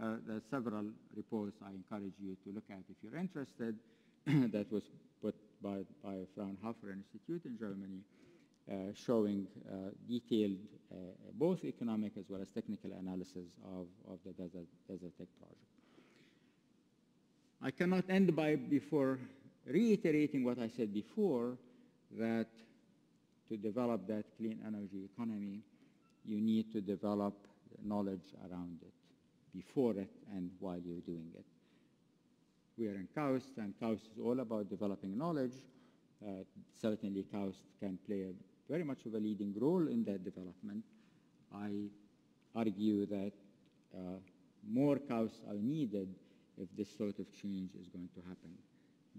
Uh, there are several reports I encourage you to look at if you're interested that was put by, by Fraunhofer Institute in Germany showing uh, detailed uh, both economic as well as technical analysis of, of the Desert, Desertec project. I cannot end by before reiterating what I said before that to develop that clean energy economy, you need to develop knowledge around it before it and while you're doing it. We are in KAUST, and KAUST is all about developing knowledge. Uh, certainly, KAUST can play a, very much of a leading role in that development. I argue that uh, more KAUSTs are needed if this sort of change is going to happen.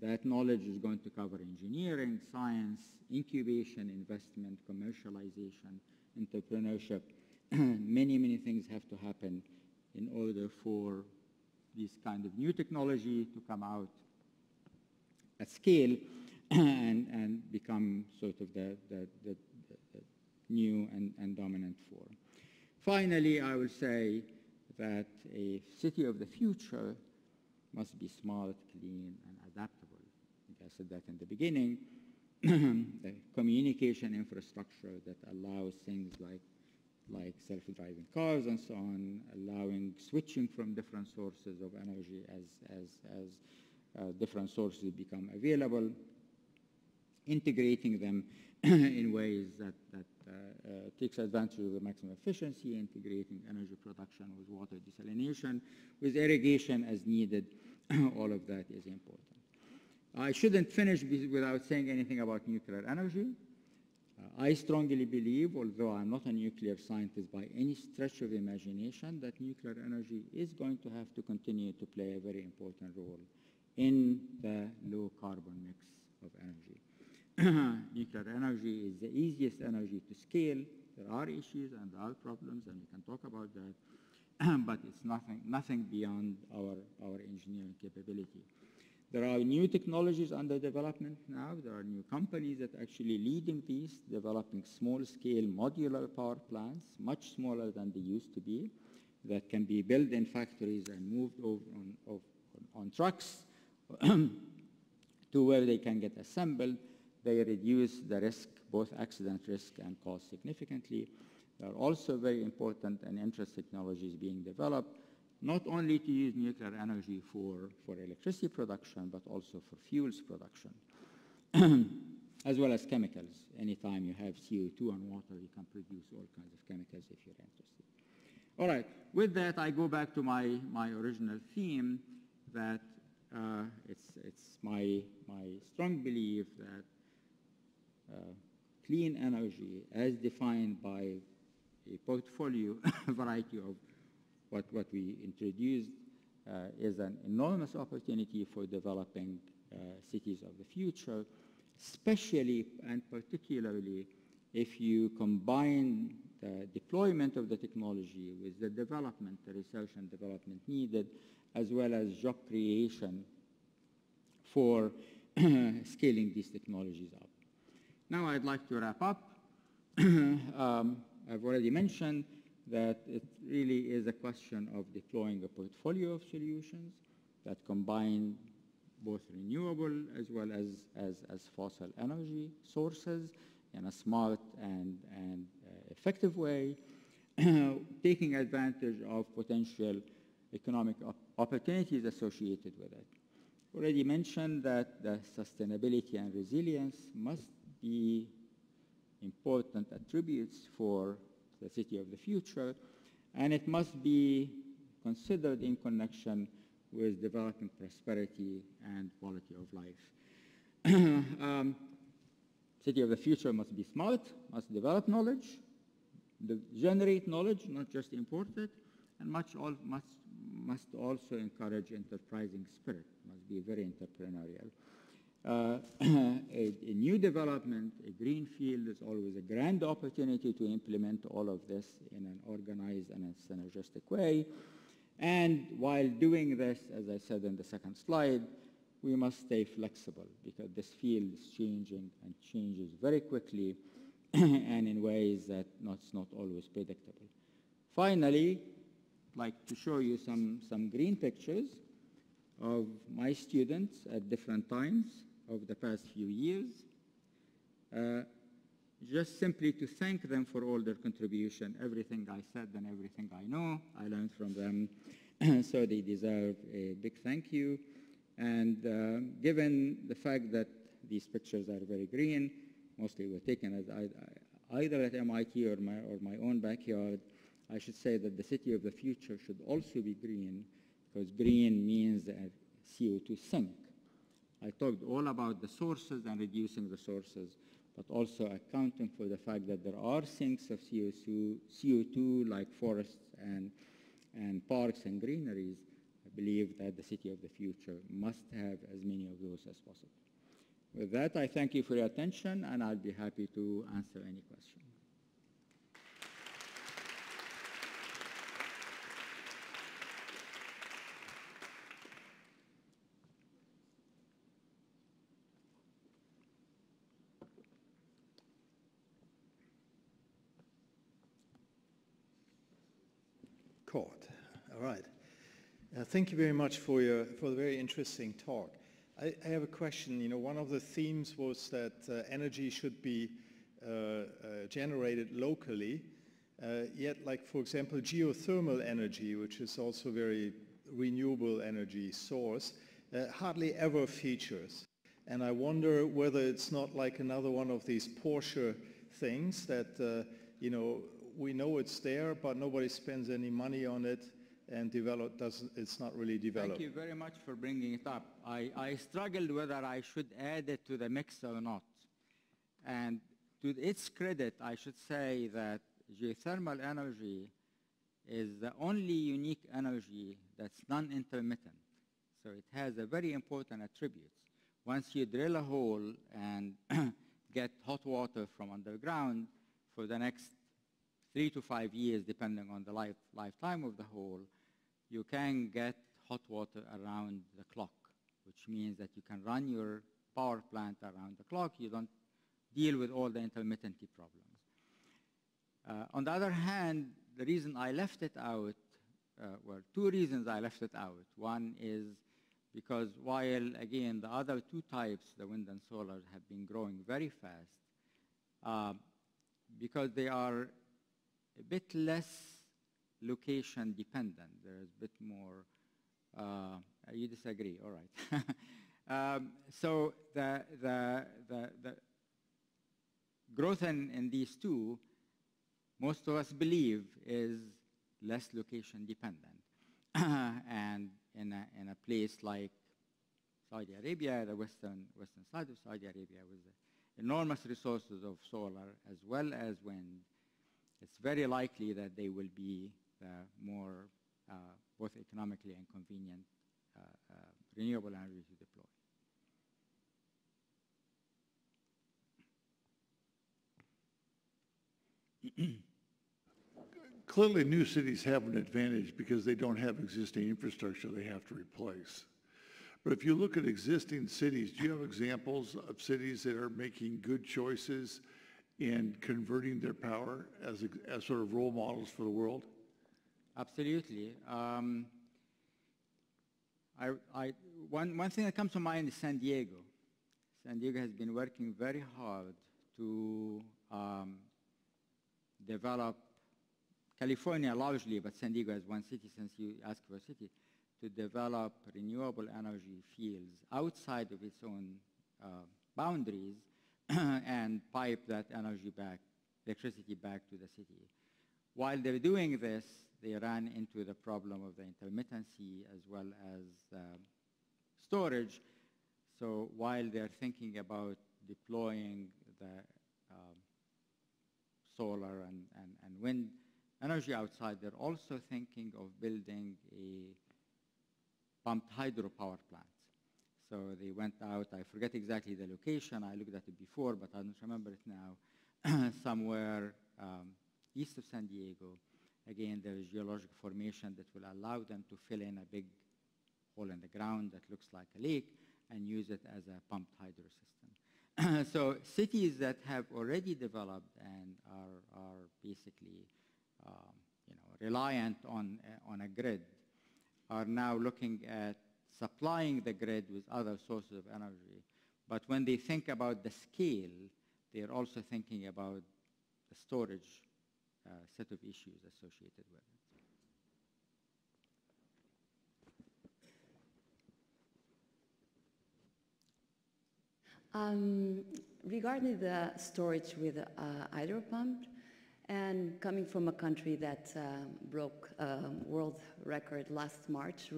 That knowledge is going to cover engineering, science, incubation, investment, commercialization, entrepreneurship, many, many things have to happen in order for this kind of new technology to come out at scale and, and become sort of the, the, the, the new and, and dominant form. Finally, I will say that a city of the future must be smart, clean, and adaptable. I think I said that in the beginning. the communication infrastructure that allows things like like self-driving cars and so on, allowing switching from different sources of energy as, as, as uh, different sources become available, integrating them in ways that, that uh, uh, takes advantage of the maximum efficiency, integrating energy production with water desalination, with irrigation as needed, all of that is important. I shouldn't finish without saying anything about nuclear energy. Uh, I strongly believe, although I'm not a nuclear scientist by any stretch of imagination, that nuclear energy is going to have to continue to play a very important role in the low carbon mix of energy. nuclear energy is the easiest energy to scale. There are issues and there are problems, and we can talk about that, but it's nothing, nothing beyond our, our engineering capability. There are new technologies under development now. There are new companies that actually leading these, developing small-scale modular power plants, much smaller than they used to be, that can be built in factories and moved over on, on, on trucks to where they can get assembled. They reduce the risk, both accident risk and cost significantly. There are also very important and interesting technologies being developed not only to use nuclear energy for, for electricity production, but also for fuels production, as well as chemicals. Anytime you have CO2 and water, you can produce all kinds of chemicals if you're interested. All right, with that, I go back to my, my original theme that uh, it's, it's my, my strong belief that clean energy, as defined by a portfolio variety of what, what we introduced uh, is an enormous opportunity for developing uh, cities of the future, especially and particularly if you combine the deployment of the technology with the development, the research and development needed, as well as job creation for scaling these technologies up. Now I'd like to wrap up. um, I've already mentioned that it really is a question of deploying a portfolio of solutions that combine both renewable as well as, as, as fossil energy sources in a smart and, and uh, effective way, taking advantage of potential economic op opportunities associated with it. Already mentioned that the sustainability and resilience must be important attributes for the city of the future, and it must be considered in connection with developing prosperity and quality of life. um, city of the future must be smart, must develop knowledge, generate knowledge, not just import it, and much all, must, must also encourage enterprising spirit, must be very entrepreneurial. Uh, a, a, new development, a green field is always a grand opportunity to implement all of this in an organized and a synergistic way. And while doing this, as I said in the second slide, we must stay flexible because this field is changing and changes very quickly and in ways that not, not always predictable. Finally, I'd like to show you some, some green pictures of my students at different times of the past few years, uh, just simply to thank them for all their contribution, everything I said and everything I know, I learned from them, so they deserve a big thank you. And uh, given the fact that these pictures are very green, mostly were taken as either at MIT or my, or my own backyard, I should say that the city of the future should also be green, because green means that CO2 sink. I talked all about the sources and reducing the sources, but also accounting for the fact that there are sinks of CO2, CO2 like forests and, and parks and greeneries. I believe that the city of the future must have as many of those as possible. With that, I thank you for your attention, and I'll be happy to answer any questions. caught. All right. Uh, thank you very much for your for the very interesting talk. I, I, have a question. You know, one of the themes was that uh, energy should be uh, uh generated locally. Uh, yet, like for example, geothermal energy, which is also very renewable energy source, uh, hardly ever features. And I wonder whether it's not like another one of these Porsche things that, you know, we know it's there, but nobody spends any money on it and develop doesn't, it's not really developed. Thank you very much for bringing it up. I, I struggled whether I should add it to the mix or not. And to its credit, I should say that geothermal energy is the only unique energy that's non-intermittent. So it has a very important attribute. Once you drill a hole and get hot water from underground for the next three to five years, depending on the life, lifetime of the hole, you can get hot water around the clock, which means that you can run your power plant around the clock. You don't deal with all the intermittency problems. Uh, on the other hand, the reason I left it out, uh, well, two reasons I left it out. One is because while, again, the other two types, the wind and solar, have been growing very fast, uh, because they are a bit less location dependent. There's a bit more, uh, you disagree, all right. um, so the, the, the, the growth in, in these two, most of us believe is less location dependent. and in a, in a place like Saudi Arabia, the western, western side of Saudi Arabia, with enormous resources of solar as well as wind, it's very likely that they will be uh, more uh, both economically and convenient uh, renewable energy to deploy. Clearly, new cities have an advantage because they don't have existing infrastructure they have to replace. But if you look at existing cities, do you have examples of cities that are making good choices in converting their power as, as sort of role models for the world? Absolutely. Um, I, I, one, one thing that comes to mind is San Diego. San Diego has been working very hard to um, develop California largely, but San Diego as one city, since you asked for a city, to develop renewable energy fields outside of its own uh, boundaries and pipe that energy back, electricity back to the city. While they're doing this, they ran into the problem of the intermittency as well as uh, storage. So while they're thinking about deploying the um, solar and, and, and wind energy outside, they're also thinking of building a pumped hydropower plant. So they went out, I forget exactly the location, I looked at it before, but I don't remember it now, somewhere um, east of San Diego. Again, there is geologic formation that will allow them to fill in a big hole in the ground that looks like a lake and use it as a pumped hydro system. so cities that have already developed and are, are basically um, you know, reliant on, uh, on a grid are now looking at supplying the grid with other sources of energy. But when they think about the scale, they're also thinking about the storage set of issues associated with it. Um, regarding the storage with uh, hydro pump, and coming from a country that uh, broke a world record last March,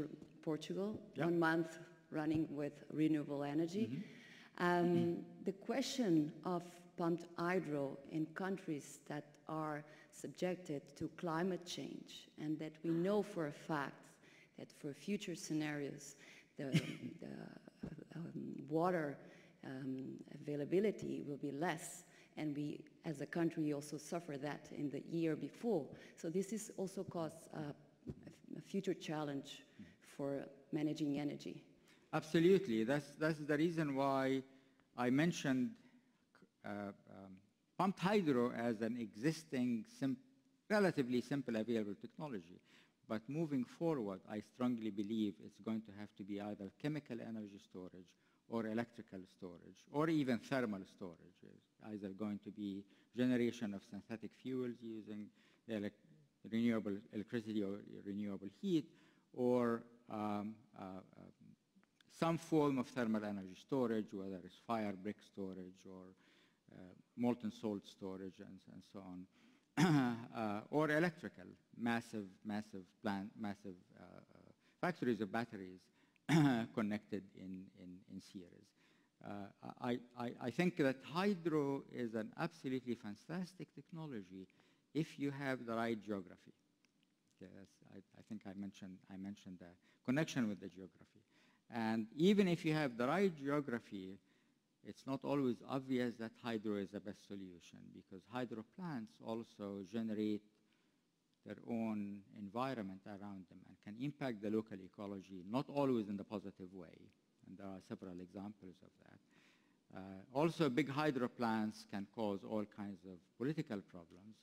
Portugal, yep. one month running with renewable energy. Mm -hmm. Um, mm -hmm. The question of pumped hydro in countries that are subjected to climate change and that we know for a fact that for future scenarios the, the um, water um, availability will be less and we as a country also suffer that in the year before. So this is also caused uh, a future challenge for managing energy. Absolutely. That's, that's the reason why I mentioned uh, pumped hydro as an existing sim relatively simple available technology. But moving forward, I strongly believe it's going to have to be either chemical energy storage or electrical storage, or even thermal storage. It's either going to be generation of synthetic fuels using elec renewable electricity or renewable heat, or um, uh, uh, some form of thermal energy storage, whether it's fire brick storage or molten salt storage and, and so on. uh, or electrical, massive, massive plant, massive uh, uh, factories of batteries connected in, in, in series. Uh, I, I, I, think that hydro is an absolutely fantastic technology if you have the right geography. Yes, I, I think I mentioned, I mentioned the connection with the geography. And even if you have the right geography, it's not always obvious that hydro is the best solution because hydro plants also generate their own environment around them and can impact the local ecology, not always in the positive way. And there are several examples of that. Uh, also, big hydro plants can cause all kinds of political problems.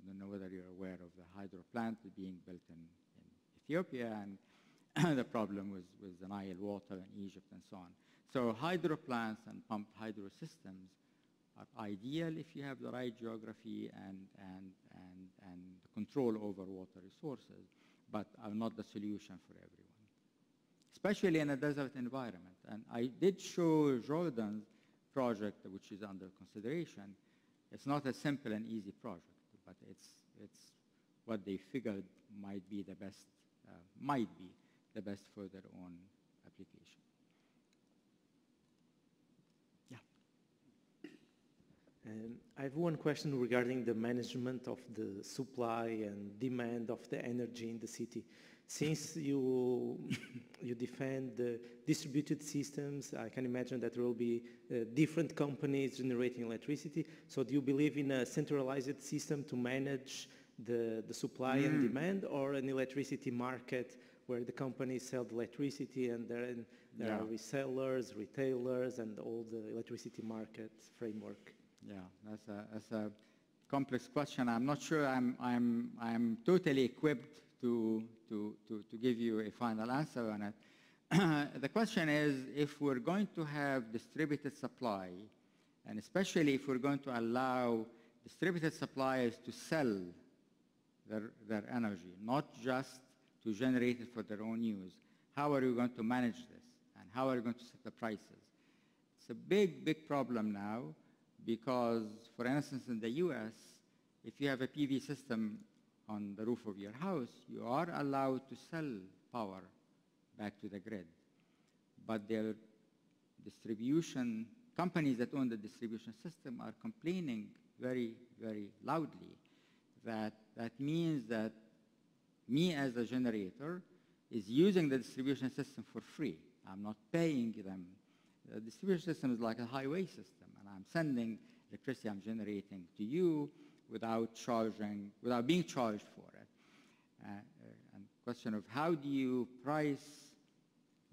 I don't know whether you're aware of the hydro plant being built in, in Ethiopia and the problem with, with the Nile water in Egypt and so on. So hydro plants and pumped hydro systems are ideal if you have the right geography and, and, and, and control over water resources, but are not the solution for everyone, especially in a desert environment. And I did show Jordan's project, which is under consideration. It's not a simple and easy project, but it's, it's what they figured might be the best, uh, might be the best for their own application. Um, I have one question regarding the management of the supply and demand of the energy in the city. Since you, you defend the distributed systems, I can imagine that there will be uh, different companies generating electricity. So do you believe in a centralized system to manage the, the supply mm. and demand or an electricity market where the companies sell the electricity and there, there yeah. are resellers, retailers, and all the electricity market framework? Yeah, that's a, that's a complex question. I'm not sure I'm, I'm, I'm totally equipped to, to, to, to give you a final answer on it. the question is if we're going to have distributed supply, and especially if we're going to allow distributed suppliers to sell their, their energy, not just to generate it for their own use, how are you going to manage this? And how are you going to set the prices? It's a big, big problem now because, for instance, in the US, if you have a PV system on the roof of your house, you are allowed to sell power back to the grid. But their distribution, companies that own the distribution system are complaining very, very loudly that that means that me as a generator is using the distribution system for free. I'm not paying them. The distribution system is like a highway system. I'm sending electricity I'm generating to you without charging, without being charged for it. Uh, uh, and question of how do you price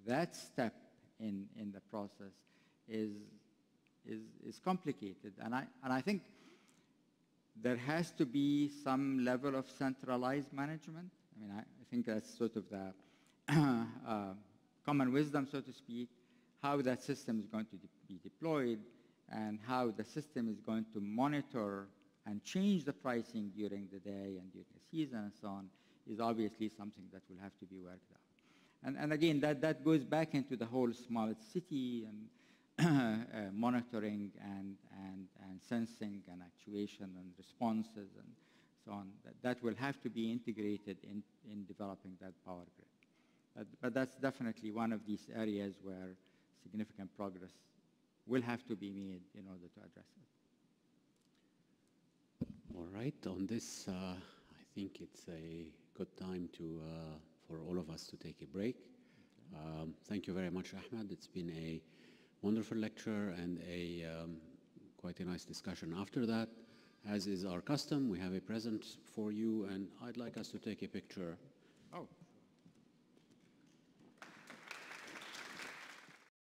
that step in, in the process is, is, is complicated. And I, and I think there has to be some level of centralized management. I mean, I, I think that's sort of the uh, common wisdom, so to speak, how that system is going to de be deployed and how the system is going to monitor and change the pricing during the day and during the season and so on is obviously something that will have to be worked out. And, and again, that, that goes back into the whole smart city and uh, monitoring and, and, and sensing and actuation and responses and so on. That, that will have to be integrated in, in developing that power grid. But, but that's definitely one of these areas where significant progress will have to be made in order to address it. All right, on this, uh, I think it's a good time to, uh, for all of us to take a break. Um, thank you very much, Ahmed. It's been a wonderful lecture and a um, quite a nice discussion after that. As is our custom, we have a present for you, and I'd like us to take a picture.